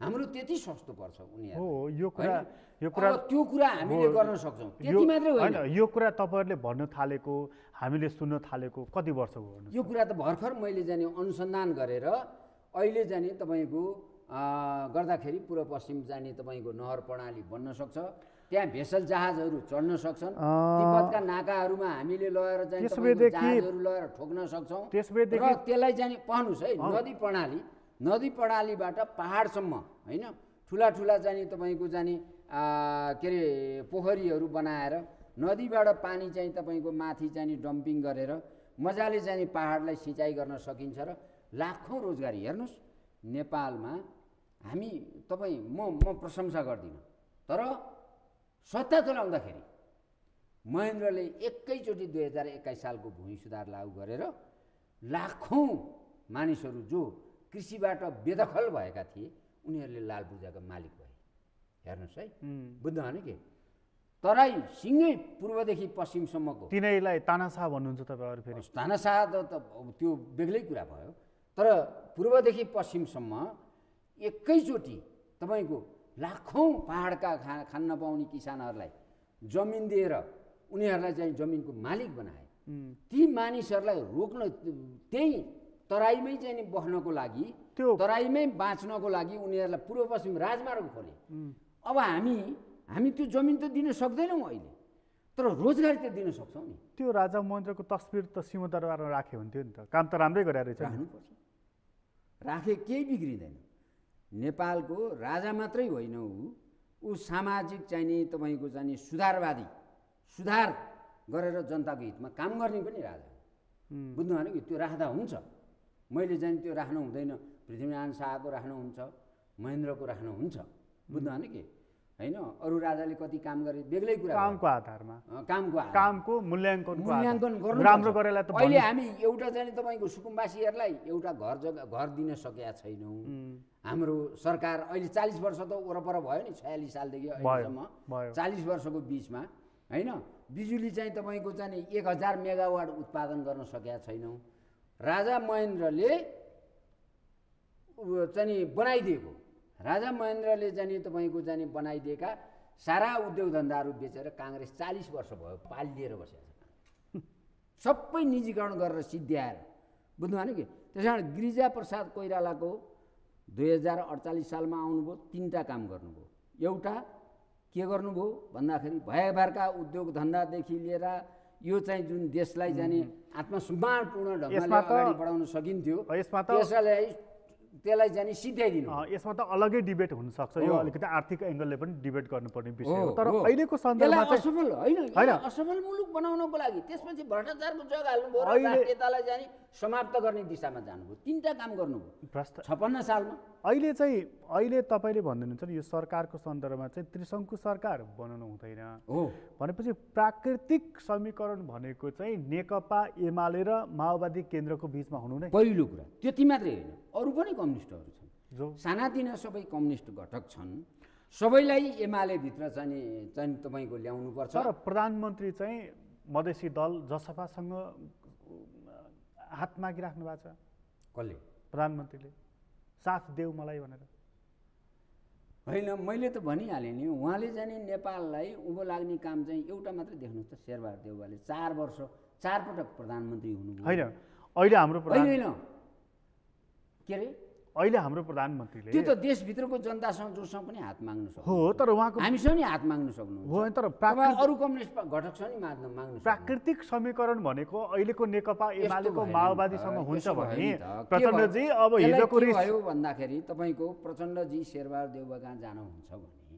हाम्रो त्यति सस्तो पर्छ उनीहरू हो यो कुरा? यो कुरा त्यो कुरा हामीले गर्न सक्छौँ त्यति मात्रै होइन यो कुरा तपाईँहरूले भन्न थालेको हामीले सुन्न थालेको कति वर्ष भयो भन्नुहोस्? यो कुरा त भर्खर मैले जाने अनुसन्धान गरेर अहिले जाने तपाईँको गर्दाखेरि पूर्व पश्चिम जाने तपाईँको नहर प्रणाली बन्न सक्छ। त्यहाँ भेसल जहाजहरू चढ्न सक्छन्। तिब्बतका नाकाहरूमा हामीले लगेर जहाजहरू लगेर ठोक्न सक्छौँ। र त्यसलाई चाहिँ पढ्नुहोस् है। नदी प्रणाली नदी प्रणालीबाट पहाडसम्म होइन? ठुला ठुला जाने तपाईँको जाने के अरे पोखरीहरू बनाएर नदीबाट पानी चाहिँ तपाईँको माथि चाहिँ डम्पिङ गरेर मजाले चाहिँ पहाडलाई सिँचाइ गर्न सकिन्छ र लाखौँ रोजगारी। हेर्नुहोस् नेपालमा हामी तपाईँ म म प्रशंसा गर्दिनँ। तर सत्ता चलाउँदाखेरि महेन्द्रले एकैचोटि दुई हजार एक्काइस सालको भूमि सुधार लागू गरेर लाखौँ मानिसहरू जो कृषिबाट बेदखल भएका थिए उनीहरूले लाल पूजाका मालिक भए। हेर्नुहोस् है। बुझ्नु होइन कि? तराई सिँगै पूर्वदेखि पश्चिमसम्मको। तिनैलाई तानासा भन्नुहुन्छ तपाईँहरू फेरि। तानाशाह त त्यो बेग्लै कुरा भयो। तर पूर्वदेखि पश्चिमसम्म एकैचोटि तपाईँको लाखौँ पाहाडका खा खान नपाउने किसानहरूलाई जमिन दिएर उनीहरूलाई चाहिँ जमिनको मालिक बनाए। ती मानिसहरूलाई रोक्न त्यही तराईमै चाहिँ बस्नको लागि त्यो- तराईमै बाँच्नको लागि उनीहरूलाई पूर्व पश्चिम राजमार्ग खोले। अब हामी हामी त्यो जमिन त दिन सक्दैनौँ अहिले तर रोजगारी त दिन सक्छौँ नि। त्यो राजा महेन्द्रको तस्बिर त सिंहदरबारमा राखे हुन्थ्यो नि त। काम त राम्रै गरेर। राख्नुपर्छ। राखे केही बिग्रिँदैन। नेपालको राजा मात्रै होइन ऊ। ऊ सामाजिक चाहिने तपाईँको चाहिने सुधारवादी सुधार गरेर जनताको हितमा काम गर्ने पनि राजा बुझ्नु भने कि? त्यो राख्दा हुन्छ। मैले चाहिँ त्यो राख्नु हुँदैन। पृथ्वीनारायण शाहको राख्नु हुन्छ महेन्द्रको राख्नु हुन्छ। बुझ्नु भने कि? होइन? अरू राजाले कति काम गरे? बेग्लै कुरा। कामको आधारमा। कामको। कामको मूल्याङ्कन आधारमा। गर्नु राम्रो गरेलाई त अहिले हामी एउटा चाहिँ तपाईँको सुकुम्बासीहरूलाई एउटा घर जग्गा घर दिन सकेका छैनौँ। हाम्रो सरकार अहिले चालिस वर्ष त वरपर भयो नि छयालिस सालदेखि अहिलेसम्म। चालिस वर्षको बिचमा होइन? बिजुली चाहिँ तपाईँको चाहिँ एक हजार मेगावाट उत्पादन गर्न सकेका छैनौँ। राजा महेन्द्रले चाहिँ बनाइदिएको। राजा महेन्द्रले चाहिँ नि तपाईँको चाहिँ नि बनाइदिएका सारा उद्योग धन्दाहरू बेचेर काङ्ग्रेस चालिस वर्ष भयो पालिएर बसेको छ। सबै निजीकरण गरेर सिद्ध्याएर बुझ्नु भएन कि? त्यस कारण गिरिजा प्रसाद कोइरालाको दुई हजार अडचालिस सालमा आउनुभयो तिनवटा काम गर्नुभयो। एउटा के गर्नुभयो? भन्दाखेरि भयभरका उद्योग धन्दादेखि लिएर यो चाहिँ जुन देशलाई जाने आत्मसम्मानपूर्ण ढङ्गले अगाडि बढाउन सकिन्थ्यो त्यसलाई त्यसलाई जाने सिध्याइदिनु यसमा त अलग्गै डिबेट हुनसक्छ। यो। अलिकति आर्थिक एङ्गलले पनि डिबेट गर्नुपर्ने विषय हो, तर। अहिलेको सन्दर्भमा असफल होइन असफल मुलुक बनाउनको लागि त्यसपछि भ्रष्टाचारको जग हाल्नुभयो राष्ट्रियतालाई जाने समाप्त गर्ने दिशामा जानुभयो। तिनवटा काम गर्नुभयो। भ्रष्ट छप्पन्न सालमा। अहिले चाहिँ अहिले तपाईँले भनिदिनुहुन्छ नि यो सरकारको सन्दर्भमा चाहिँ त्रिशङ्कु सरकार बनाउनु हुँदैन। हो। भनेपछि प्राकृतिक समीकरण भनेको चाहिँ नेकपा एमाले र माओवादी केन्द्रको बिचमा हुनु नै। पहिलो कुरा त्यति मात्रै होइन। अरू पनि कम्युनिस्टहरू छन्। जो सानातिना सबै कम्युनिस्ट घटक छन्। सबैलाई एमाले भित्र चाहिँ चाहिँ तपाईँको ल्याउनुपर्छ। तर प्रधानमन्त्री चाहिँ मधेसी दल जसपासँग हात मागिराख्नु भएको छ। कसले? प्रधानमन्त्रीले। साथ देऊ मलाई भनेर। होइन मैले त भनिहालेँ नि उहाँले जाने नेपाललाई उँभो लाग्ने काम चाहिँ एउटा मात्रै देख्नुहोस् त शेरबहादुर देउवाले। चार वर्ष चार पटक प्रधानमन्त्री हुनुभयो। होइन अहिले हाम्रो होइन के अरे अहिले हाम्रो प्रधानमन्त्रीले त्यो त देशभित्रको जनतासँग जोसँग पनि हात माग्नु सक्छ हो तर उहाँको हामीसँग नि हात माग्नु सक्नुहुन्छ। हो तर अरू कम्युनिस्ट घटक छ नि माग्नु माग्नु। प्राकृतिक समीकरण भनेको अहिलेको नेकपा एमालेको माओवादीसँग हुन्छ भने प्रचण्डजी? अब हिजोको भयो भन्दाखेरि तपाईँको प्रचण्डजी शेरबहादुर देउवा कहाँ जानुहुन्छ भने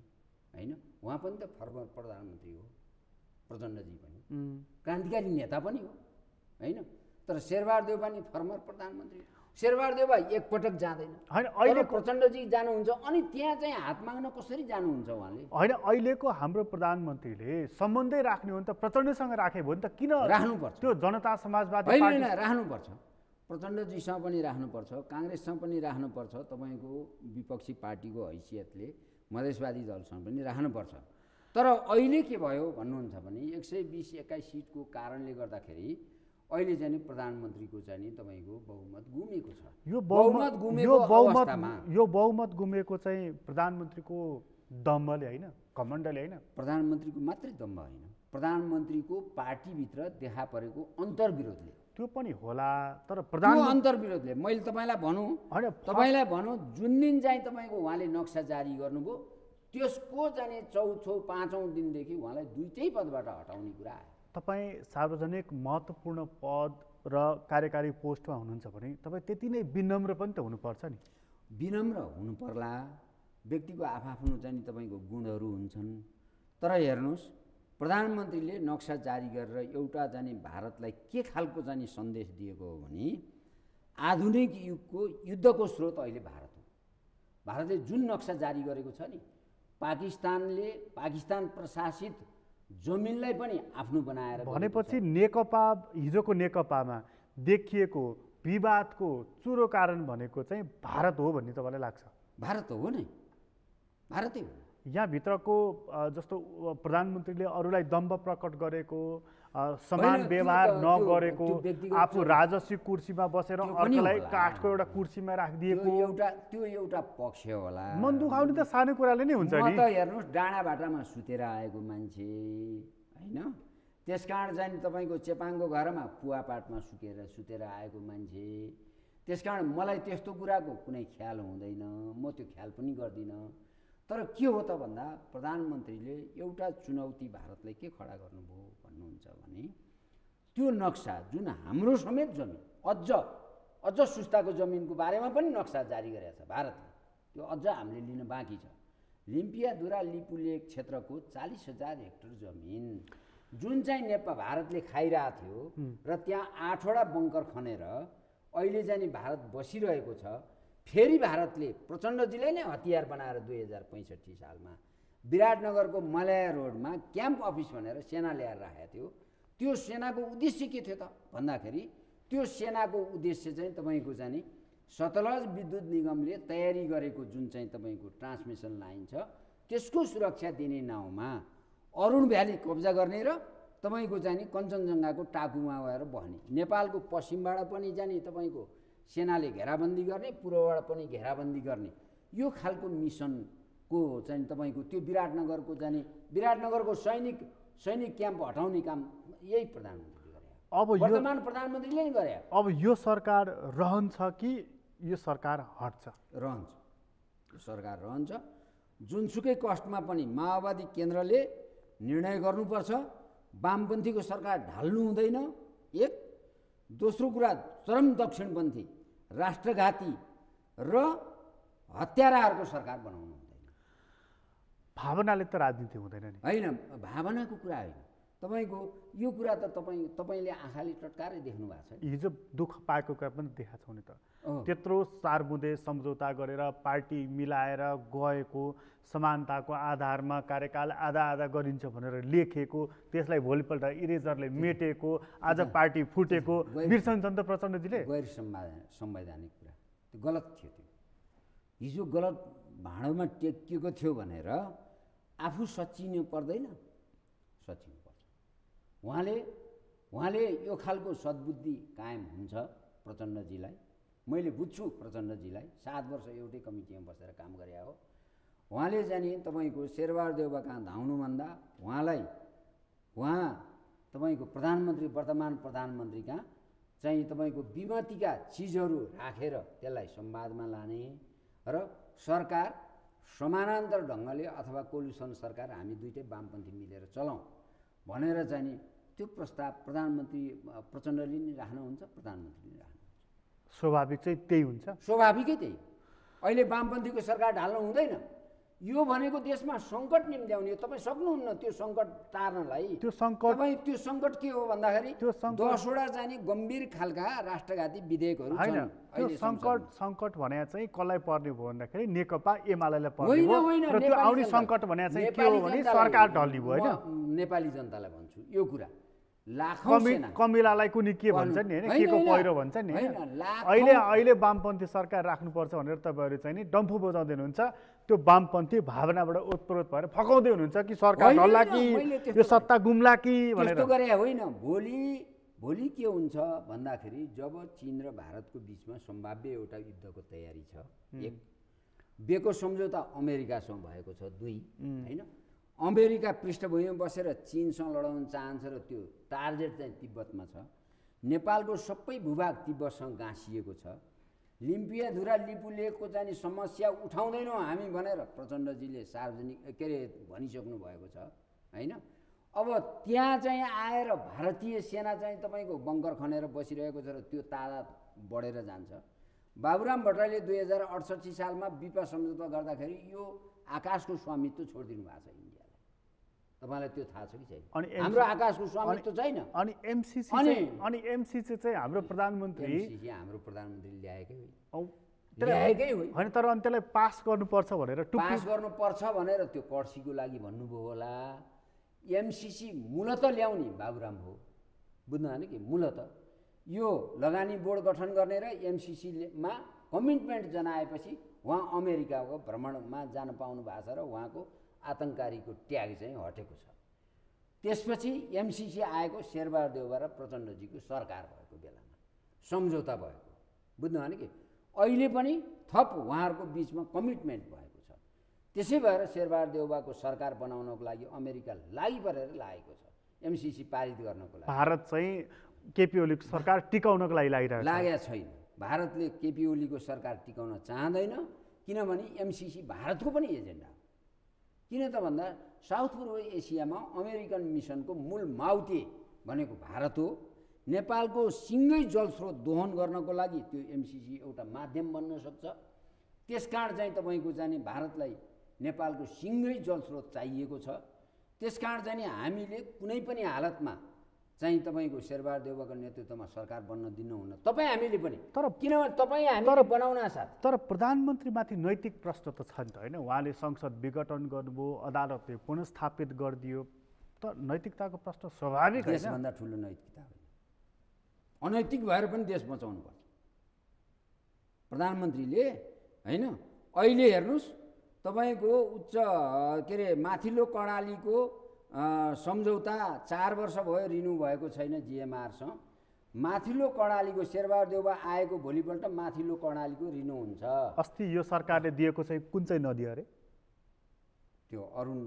होइन? उहाँ पनि त फर्मर प्रधानमन्त्री हो प्रचण्डजी पनि। क्रान्तिकारी नेता पनि हो होइन? तर शेरबहादुर देउवा नि फर्मर प्रधानमन्त्री शेरबहादुर देउवा एकपटक जाँदैन। होइन अहिले प्रचण्डजी जानुहुन्छ अनि त्यहाँ चाहिँ हात माग्न कसरी जानुहुन्छ उहाँले? होइन अहिलेको हाम्रो प्रधानमन्त्रीले सम्बन्धै राख्ने हो भने त प्रचण्डसँग राखे भयो नि त किन राख्नुपर्छ। त्यो जनता समाजवादी होइन राख्नुपर्छ। प्रचण्डजीसँग पनि राख्नुपर्छ काङ्ग्रेससँग पनि राख्नुपर्छ तपाईँको विपक्षी पार्टीको हैसियतले मधेसवादी दलसँग पनि राख्नुपर्छ। तर अहिले के भयो भन्नुहुन्छ भने एक सय बिस एक्काइस सिटको कारणले गर्दाखेरि अहिले चाहिँ नि प्रधानमन्त्रीको चाहिँ नि तपाईँको बहुमत गुमेको छ। यो बहुमत गुमेको अवस्थामा। यो बहुमत गुमेको चाहिँ प्रधानमन्त्रीको दम्बले होइन कमण्डले होइन? प्रधानमन्त्रीको मात्रै दम्ब होइन। प्रधानमन्त्रीको पार्टीभित्र देखा परेको अन्तर्विरोधले। त्यो पनि होला तर प्रधान अन्तर्विरोधले। मैले तपाईँलाई भनौँ होइन तपाईँलाई भनौँ जुन दिन चाहिँ तपाईँको उहाँले नक्सा जारी गर्नुभयो त्यसको चाहिँ चौथो पाँचौँ दिनदेखि उहाँलाई दुइटै पदबाट हटाउने कुरा आयो। तपाईँ सार्वजनिक महत्त्वपूर्ण पद र कार्यकारी पोस्टमा हुनुहुन्छ भने तपाईँ त्यति नै विनम्र पनि त हुनुपर्छ नि। विनम्र हुनु पर्ला व्यक्तिको आफआफ्नो चाहिँ तपाईँको गुणहरू हुन्छन्। तर हेर्नुहोस् प्रधानमन्त्रीले नक्सा जारी गरेर एउटा जाने भारतलाई के खालको जाने सन्देश दिएको हो भने आधुनिक युगको युद्धको स्रोत अहिले भारत हो। भारतले जुन नक्सा जारी गरेको छ नि पाकिस्तानले पाकिस्तान प्रशासित जमिनलाई पनि आफ्नो बनाएर। भनेपछि नेकपा हिजोको नेकपामा देखिएको विवादको चुरो कारण भनेको चाहिँ भारत हो भन्ने तपाईँलाई लाग्छ? भारत हो नै। भारतै हो। यहाँभित्रको जस्तो प्रधानमन्त्रीले अरूलाई दम्ब प्रकट गरेको समान व्यवहार नगरेको आफू चोट। राजस्वी कुर्सीमा बसेर अर्कोलाई। काठको एउटा कुर्सीमा राखिदिएको। एउटा त्यो एउटा पक्ष होला। मन दुखाउने त सानो कुराले नै हुन्छ नि। त हेर्नुहोस् डाँडा बाटामा सुतेर आएको मान्छे होइन? त्यस कारण चाहिँ तपाईँको चेपाङको घरमा पुवापाटमा सुकेर सुतेर आएको मान्छे। त्यस कारण मलाई त्यस्तो कुराको कुनै ख्याल हुँदैन म त्यो ख्याल पनि गर्दिनँ। तर के हो त भन्दा प्रधानमन्त्रीले एउटा चुनौती भारतलाई के खडा गर्नुभयो? भन्नुहुन्छ भने त्यो नक्सा जुन हाम्रो समेत जमिन अझ अझ सुस्ताको जमिनको बारेमा पनि नक्सा जारी गरेको छ भारतले त्यो अझ हामीले लिन बाँकी छ। लिम्पियाधुरा लिपुलेक क्षेत्रको चालिस हजार हेक्टर जमिन जुन चाहिँ नेपाल भारतले खाइरहेको थियो र त्यहाँ आठवटा बङ्कर खनेर अहिले चाहिँ नि भारत बसिरहेको छ फेरि भारतले प्रचण्डजीले नै हतियार बनाएर दुई हजार पैँसठी सालमा विराटनगरको मलया रोडमा क्याम्प अफिस भनेर सेना ल्याएर राखेको थियो। त्यो सेनाको उद्देश्य के थियो त? भन्दाखेरि त्यो सेनाको उद्देश्य चाहिँ तपाईँको चाहिँ नि सतलज विद्युत निगमले तयारी गरेको जुन चाहिँ तपाईँको ट्रान्समिसन लाइन छ त्यसको सुरक्षा दिने नाउँमा अरुण भ्याली कब्जा गर्ने र तपाईँको चाहिँ नि कञ्चनजङ्घाको टापुमा गएर बस्ने नेपालको पश्चिमबाट पनि जाने तपाईँको सेनाले घेराबन्दी गर्ने पूर्वबाट पनि घेराबन्दी गर्ने। यो खालको मिसनको चाहिँ तपाईँको त्यो विराटनगरको जाने विराटनगरको सैनिक सैनिक क्याम्प हटाउने काम यही प्रधानमन्त्रीले गरे। अब वर्तमान प्रधानमन्त्रीले नै गरे। अब यो सरकार रहन्छ कि यो सरकार हट्छ? रहन्छ। यो सरकार रहन्छ। जुनसुकै कष्टमा पनि माओवादी केन्द्रले निर्णय गर्नुपर्छ। वामपन्थीको सरकार ढाल्नु हुँदैन। एक दोस्रो कुरा चरम दक्षिणपन्थी राष्ट्रघाती र हत्याराहरूको सरकार बनाउनु हुँदैन। भावनाले त राजनीति हुँदैन नि। होइन भावनाको कुरा होइन। तपाईँको यो कुरा त तपाईँ तपाईँले आँखाले टटकारै देख्नु भएको छ हिजो दुःख पाएको कुरा पनि देखाएको छौँ नि त। त्यत्रो सारबुँदे सम्झौता गरेर पार्टी मिलाएर गएको समानताको आधारमा कार्यकाल आधा आधा गरिन्छ भनेर लेखेको त्यसलाई भोलिपल्ट इरेजरले मेटेको आज पार्टी फुटेको। बिर्सन्छन् त प्रचण्डजीले। गैर संवैधानिक संवैधानिक कुरा। त्यो गलत थियो त्यो। हिजो गलत भाँडोमा टेकिएको थियो भनेर आफू सचिनु पर्दैन। सचिनु पर्छ। उहाँले उहाँले यो खालको सद्बुद्धि कायम हुन्छ प्रचण्डजीलाई। मैले बुझ्छु प्रचण्डजीलाई। सात वर्ष एउटै कमिटीमा बसेर काम गरे हो। उहाँले जाने तपाईँको शेरबहादुर कहाँ धाउनुभन्दा उहाँलाई उहाँ तपाईँको प्रधानमन्त्री वर्तमान प्रधानमन्त्री कहाँ चाहिँ तपाईँको विमतिका चिजहरू राखेर त्यसलाई संवादमा लाने र सरकार समानान्तर ढङ्गले अथवा कोलुसन सरकार हामी दुइटै वामपन्थी मिलेर चलाउँ भनेर चाहिँ नि त्यो प्रस्ताव प्रधानमन्त्री प्रचण्डले नै राख्नुहुन्छ प्रधानमन्त्रीले राख्नुहुन्छ। स्वाभाविक चाहिँ त्यही हुन्छ। स्वाभाविकै त्यही। अहिले वामपन्थीको सरकार ढाल्नु हुँदैन। यो भनेको देशमा सङ्कट निम्त्याउने तपाईँ सक्नुहुन्न त्यो सङ्कट टार्नलाई। त्यो सङ्कट तपाईँ त्यो सङ्कट के हो भन्दाखेरि त्यो दसवटा जाने गम्भीर खालका राष्ट्रघाती विधेयकहरू होइन त्यो सङ्कट। सङ्कट भने चाहिँ कसलाई पर्ने भयो भन्दाखेरि नेकपा एमालेलाई पर्ने होइन आउने सङ्कट भने चाहिँ के हो भने सरकार ढल्ने भयो होइन? नेपाली जनतालाई भन्छु यो कुरा। कमि कमिलालाई कुनै के भन्छ नि होइन? के को पहिरो भन्छ नि अहिले अहिले वामपन्थी सरकार राख्नुपर्छ भनेर तपाईँहरू चाहिँ नि डम्फु बजाउँदै हुनुहुन्छ। त्यो वामपन्थी भावनाबाट ओतप्रोत भएर फकाउँदै हुनुहुन्छ कि सरकार ढल्ला कि यो सत्ता गुम्ला कि भनेर? गरे होइन। भोलि भोलि के हुन्छ भन्दाखेरि जब चिन र भारतको बिचमा सम्भाव्य एउटा युद्धको तयारी छ एक बेको सम्झौता अमेरिकासँग भएको छ दुई होइन? अमेरिका पृष्ठभूमिमा बसेर चिनसँग लडाउन चाहन्छ र त्यो टार्गेट चाहिँ तिब्बतमा छ। नेपालको सबै भूभाग तिब्बतसँग गाँसिएको छ। लिम्पियाधुरा लिपुलेकको चाहिँ समस्या उठाउँदैनौँ हामी भनेर प्रचण्डजीले सार्वजनिक के अरे भनिसक्नु भएको छ होइन? अब त्यहाँ चाहिँ आएर भारतीय सेना चाहिँ तपाईँको बङ्कर खनेर बसिरहेको छ र त्यो तादाद बढेर जान्छ। बाबुराम भट्टराईले दुई हजार अडसट्ठी सालमा विपा सम्झौता गर्दाखेरि यो आकाशको स्वामित्व छोडिदिनु भएको छ तपाईँलाई त्यो थाहा छ कि छैन। अनि हाम्रो आकाशको स्वामित्व छैन। अनि एमसिसी अनि- अनि एमसिसी चाहिँ हाम्रो प्रधानमन्त्री हाम्रो प्रधानमन्त्रीले ल्याएकै होइन ल्याएकै होइन होइन तर अनि त्यसलाई पास गर्नुपर्छ भनेर पास गर्नुपर्छ भनेर त्यो कर्सीको लागि भन्नुभयो होला। एमसिसी मूलत ल्याउने बाबुराम हो। बुझ्नु भएन कि? मूलत। यो लगानी बोर्ड गठन गर्ने र एमसिसीमा कमिटमेन्ट जनाएपछि उहाँ अमेरिकाको भ्रमणमा जान पाउनु भएको छ र उहाँको आतङ्ककारीको ट्याग चाहिँ हटेको छ। त्यसपछि एमसिसी आएको शेरबहादुर देउबा र प्रचण्डजीको सरकार भएको बेलामा सम्झौता भएको। बुझ्नु भएन कि? अहिले पनि थप उहाँहरूको बिचमा कमिटमेन्ट भएको छ। त्यसै भएर शेरबहादुर देउबाको सरकार बनाउनको लागि अमेरिका लागि परेर लागेको छ। एमसिसी पारित गर्नको लागि। भारत चाहिँ केपी ओलीको सरकार टिकाउनको लागि लागिरहेको लागेको छैन। भारतले केपी ओलीको सरकार टिकाउन चाहँदैन किनभने एमसिसी भारतको पनि एजेन्डा हो। किन त भन्दा साउथ पूर्व एसियामा अमेरिकन मिसनको मूल माउटे भनेको भारत हो। नेपालको सिङ्गै जलस्रोत दोहन गर्नको लागि त्यो एमसिसी एउटा माध्यम बन्न सक्छ। त्यसकारण चाहिँ तपाईँको चाहिँ नि भारतलाई नेपालको सिङ्गै जलस्रोत चाहिएको छ। त्यसकारण चाहिँ नि हामीले कुनै पनि हालतमा चाहिँ तपाईँको शेरबहादुर देउवाको नेतृत्वमा सरकार बन्न दिनुहुन्न तपाईँ हामीले पनि। तर किनभने तपाईँ हामीले बनाउन साथ। तर प्रधानमन्त्रीमाथि नैतिक प्रश्न त छ नि त होइन? उहाँले संसद विघटन गर्नुभयो अदालतले पुनस्थापित गरिदियो। त नैतिकताको प्रश्न स्वाभाविक देशभन्दा ठुलो नैतिकता होइन अनैतिक भएर पनि देश बचाउनु पर्छ प्रधानमन्त्रीले होइन? अहिले हेर्नुहोस् तपाईँको उच्च के अरे माथिल्लो कर्णालीको सम्झौता चार वर्ष भयो रिन्यू भएको छैन जिएमआरसँग। माथिल्लो कर्णालीको शेरबहादुर देउबा आएको भोलिपल्ट माथिल्लो कर्णालीको रिन्यू हुन्छ। अस्ति यो सरकारले दिएको चाहिँ कुन चाहिँ नदी अरे? त्यो अरुण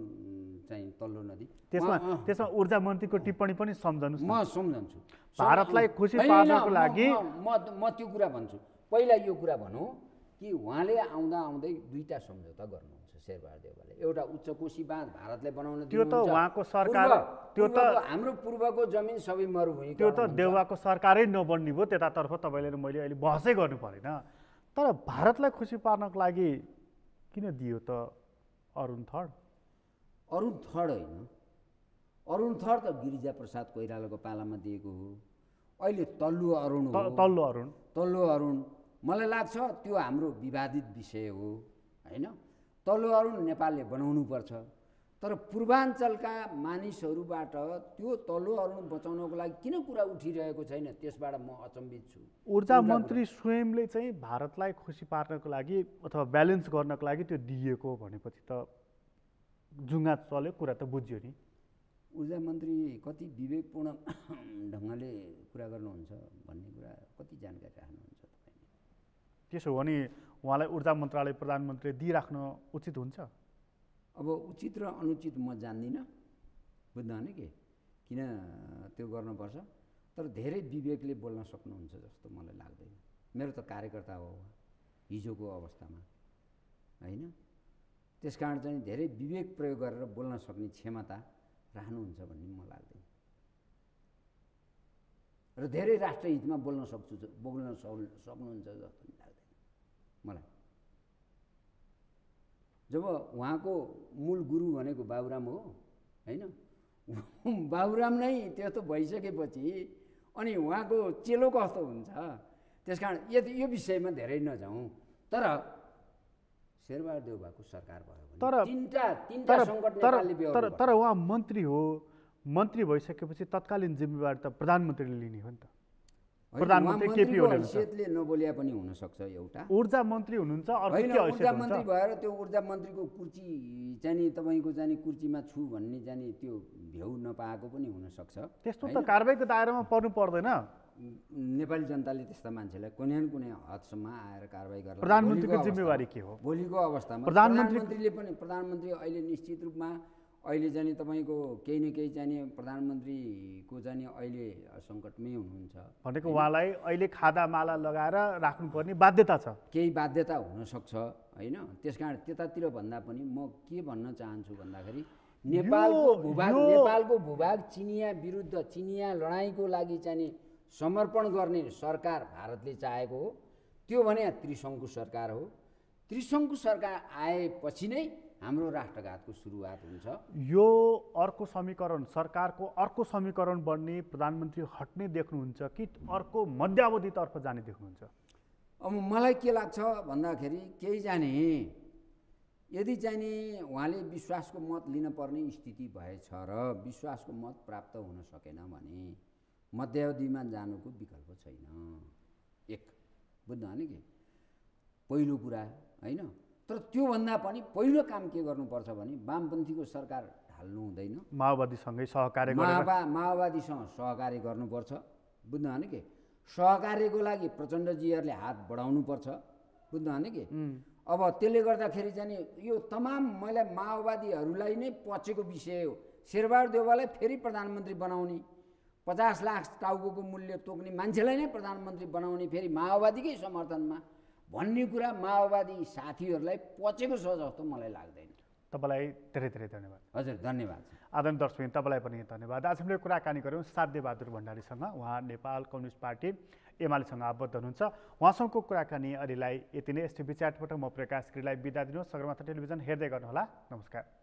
चाहिँ तल्लो नदी। त्यसमा त्यसमा ऊर्जा मन्त्रीको टिप्पणी पनि सम्झनुहोस् न। म सम्झन्छु। भारतलाई खुसी पार्नको लागि- म म- त्यो कुरा भन्छु। पहिला यो कुरा भनौँ कि उहाँले आउँदा आउँदै दुईवटा सम्झौता गर्नुहुन्छ शेरबहादुर देउवाले एउटा उच्च कोशी बाँध भारतले बनाउन त्यो त। उहाँको सरकार- त्यो त- हाम्रो पूर्वको जमिन सबै मरुभूमि त्यो त देउवाको सरकारै नबन्ने भयो त्यतातर्फ तपाईँले मैले अहिले बहसै गर्नु परेन। तर भारतलाई खुसी पार्नको लागि किन दियो त अरुण थड? अरुण थर्ड होइन। अरुण थर्ड त गिरिजा प्रसाद कोइरालाको पालामा दिएको हो। अहिले तल्लो अरुण तल्लो अरुण। तल्लो अरुण। मलाई लाग्छ त्यो हाम्रो विवादित विषय हो होइन? तल्लो अरुण नेपालले बनाउनुपर्छ तर पूर्वाञ्चलका मानिसहरूबाट त्यो तल्लो अरुण बचाउनको लागि किन कुरा उठिरहेको छैन त्यसबाट म अचम्बित छु। ऊर्जा मन्त्री स्वयंले चाहिँ भारतलाई खुसी पार्नको लागि अथवा ब्यालेन्स गर्नको लागि त्यो दिएको भनेपछि त जुङ्गा चल्यो कुरा त बुझ्यो नि। ऊर्जा मन्त्री कति विवेकपूर्ण ढङ्गले कुरा गर्नुहुन्छ भन्ने कुरा कति जानकारी राख्नुहुन्छ तपाईँले? त्यसो हो भने उहाँलाई ऊर्जा मन्त्रालय प्रधानमन्त्रीले दिइराख्न उचित हुन्छ? अब उचित र अनुचित म जान्दिनँ बुझ्दैन कि? किन त्यो गर्नुपर्छ? तर धेरै विवेकले बोल्न सक्नुहुन्छ जस्तो मलाई लाग्दैन। मेरो त कार्यकर्ता हो हिजोको अवस्थामा होइन? त्यस कारण चाहिँ धेरै विवेक प्रयोग गरेर बोल्न सक्ने क्षमता राख्नुहुन्छ भन्ने म लाग्दैन। र धेरै राष्ट्रहितमा बोल्न सक्छु बोल्न सक् सक्नुहुन्छ जस्तो मलाई। जब उहाँको मूल गुरु भनेको बाबुराम हो होइन? बाबुराम नै त्यस्तो भइसकेपछि अनि उहाँको चेलो कस्तो हुन्छ? त्यस कारण यो यो विषयमा धेरै नजाउँ। तर शेरबहादुर देउबाको सरकार भयो तर- तिनवटा तिनवटा सङ्कट तर तर उहाँ मन्त्री हो मन्त्री भइसकेपछि तत्कालीन जिम्मेवारी त प्रधानमन्त्रीले लिने हो नि त। प्रधानमन्त्री केपी। हैसियतले नबोलिया पनि हुनसक्छ एउटा। ऊर्जा मन्त्री हुनुहुन्छ ऊर्जा मन्त्री भएर त्यो ऊर्जा मन्त्रीको कुर्ची चाहिँ नि तपाईँको चाहिँ नि कुर्चीमा छु भन्ने चाहिँ नि त्यो भ्याउ नपाएको पनि हुनसक्छ। त्यस्तो त? कारवाहीको दायरामा पर्नु पर्दैन। नेपाली जनताले त्यस्ता मान्छेलाई कुनै न कुनै हदसम्म आएर कारवाही गर्ला प्रधानमन्त्रीको जिम्मेवारी के हो? भोलिको अवस्थामा प्रधानमन्त्री- प्रधानमन्त्रीले पनि प्रधानमन्त्री अहिले निश्चित रूपमा अहिले चाहिँ नि तपाईँको केही न केही चाहिँ नि प्रधानमन्त्रीको चाहिँ नि अहिले सङ्कटमै हुनुहुन्छ। भनेको उहाँलाई अहिले खादा माला लगाएर राख्नुपर्ने बाध्यता छ। केही बाध्यता हुनसक्छ होइन? त्यस कारण त्यतातिर भन्दा पनि म के भन्न चाहन्छु भन्दाखेरि नेपालको भूभाग नेपालको भूभाग चिनिया विरुद्ध चिनिया लडाइँको लागि चाहिँ समर्पण गर्ने सरकार भारतले चाहेको हो त्यो भने त्रिशङ्कु सरकार हो। त्रिशङ्कु सरकार आएपछि नै हाम्रो राष्ट्रघातको सुरुवात हुन्छ। यो अर्को समीकरण सरकारको अर्को समीकरण बन्ने प्रधानमन्त्री हट्ने देख्नुहुन्छ कि अर्को मध्यावधितर्फ जाने देख्नुहुन्छ? अब मलाई के लाग्छ भन्दाखेरि केही जाने यदि चाहिँ नि उहाँले विश्वासको मत लिन पर्ने स्थिति भएछ र विश्वासको मत प्राप्त हुन सकेन भने मध्यावधिमा जानुको विकल्प छैन। एक बुझ्नु भने कि? पहिलो कुरा होइन? तर त्योभन्दा पनि पहिलो काम के गर्नुपर्छ भने वामपन्थीको सरकार ढाल्नु हुँदैन। माओवादीसँगै सहकार्य माओवा माओवादीसँग सहकार्य गर्नुपर्छ। बुझ्नु भने कि? सहकार्यको लागि प्रचण्डजीहरूले हात बढाउनुपर्छ। बुझ्नु भने कि? अब त्यसले गर्दाखेरि चाहिँ यो तमाम मैले माओवादीहरूलाई नै पचेको विषय हो। शेरबहादुर देउवालाई फेरि प्रधानमन्त्री बनाउने पचास लाख टाउको मूल्य तोक्ने मान्छेलाई नै प्रधानमन्त्री बनाउने फेरि माओवादीकै समर्थनमा भन्ने कुरा माओवादी साथीहरूलाई पचेको छ जस्तो मलाई लाग्दैन। तपाईँलाई धेरै धेरै धन्यवाद। हजुर धन्यवाद आदरणीय दर्शक तपाईँलाई पनि धन्यवाद। आज हामीले कुराकानी गऱ्यौँ साध्य बहादुर भण्डारीसँग। उहाँ नेपाल कम्युनिस्ट पार्टी एमालेसँग आबद्ध हुनुहुन्छ। उहाँसँगको कुराकानी अहिलेलाई यति नै। यस्तै विचारबाट म प्रकाश गिरीलाई बिदा दिनुहोस्। सगरमाथा टेलिभिजन हेर्दै गर्नुहोला। नमस्कार।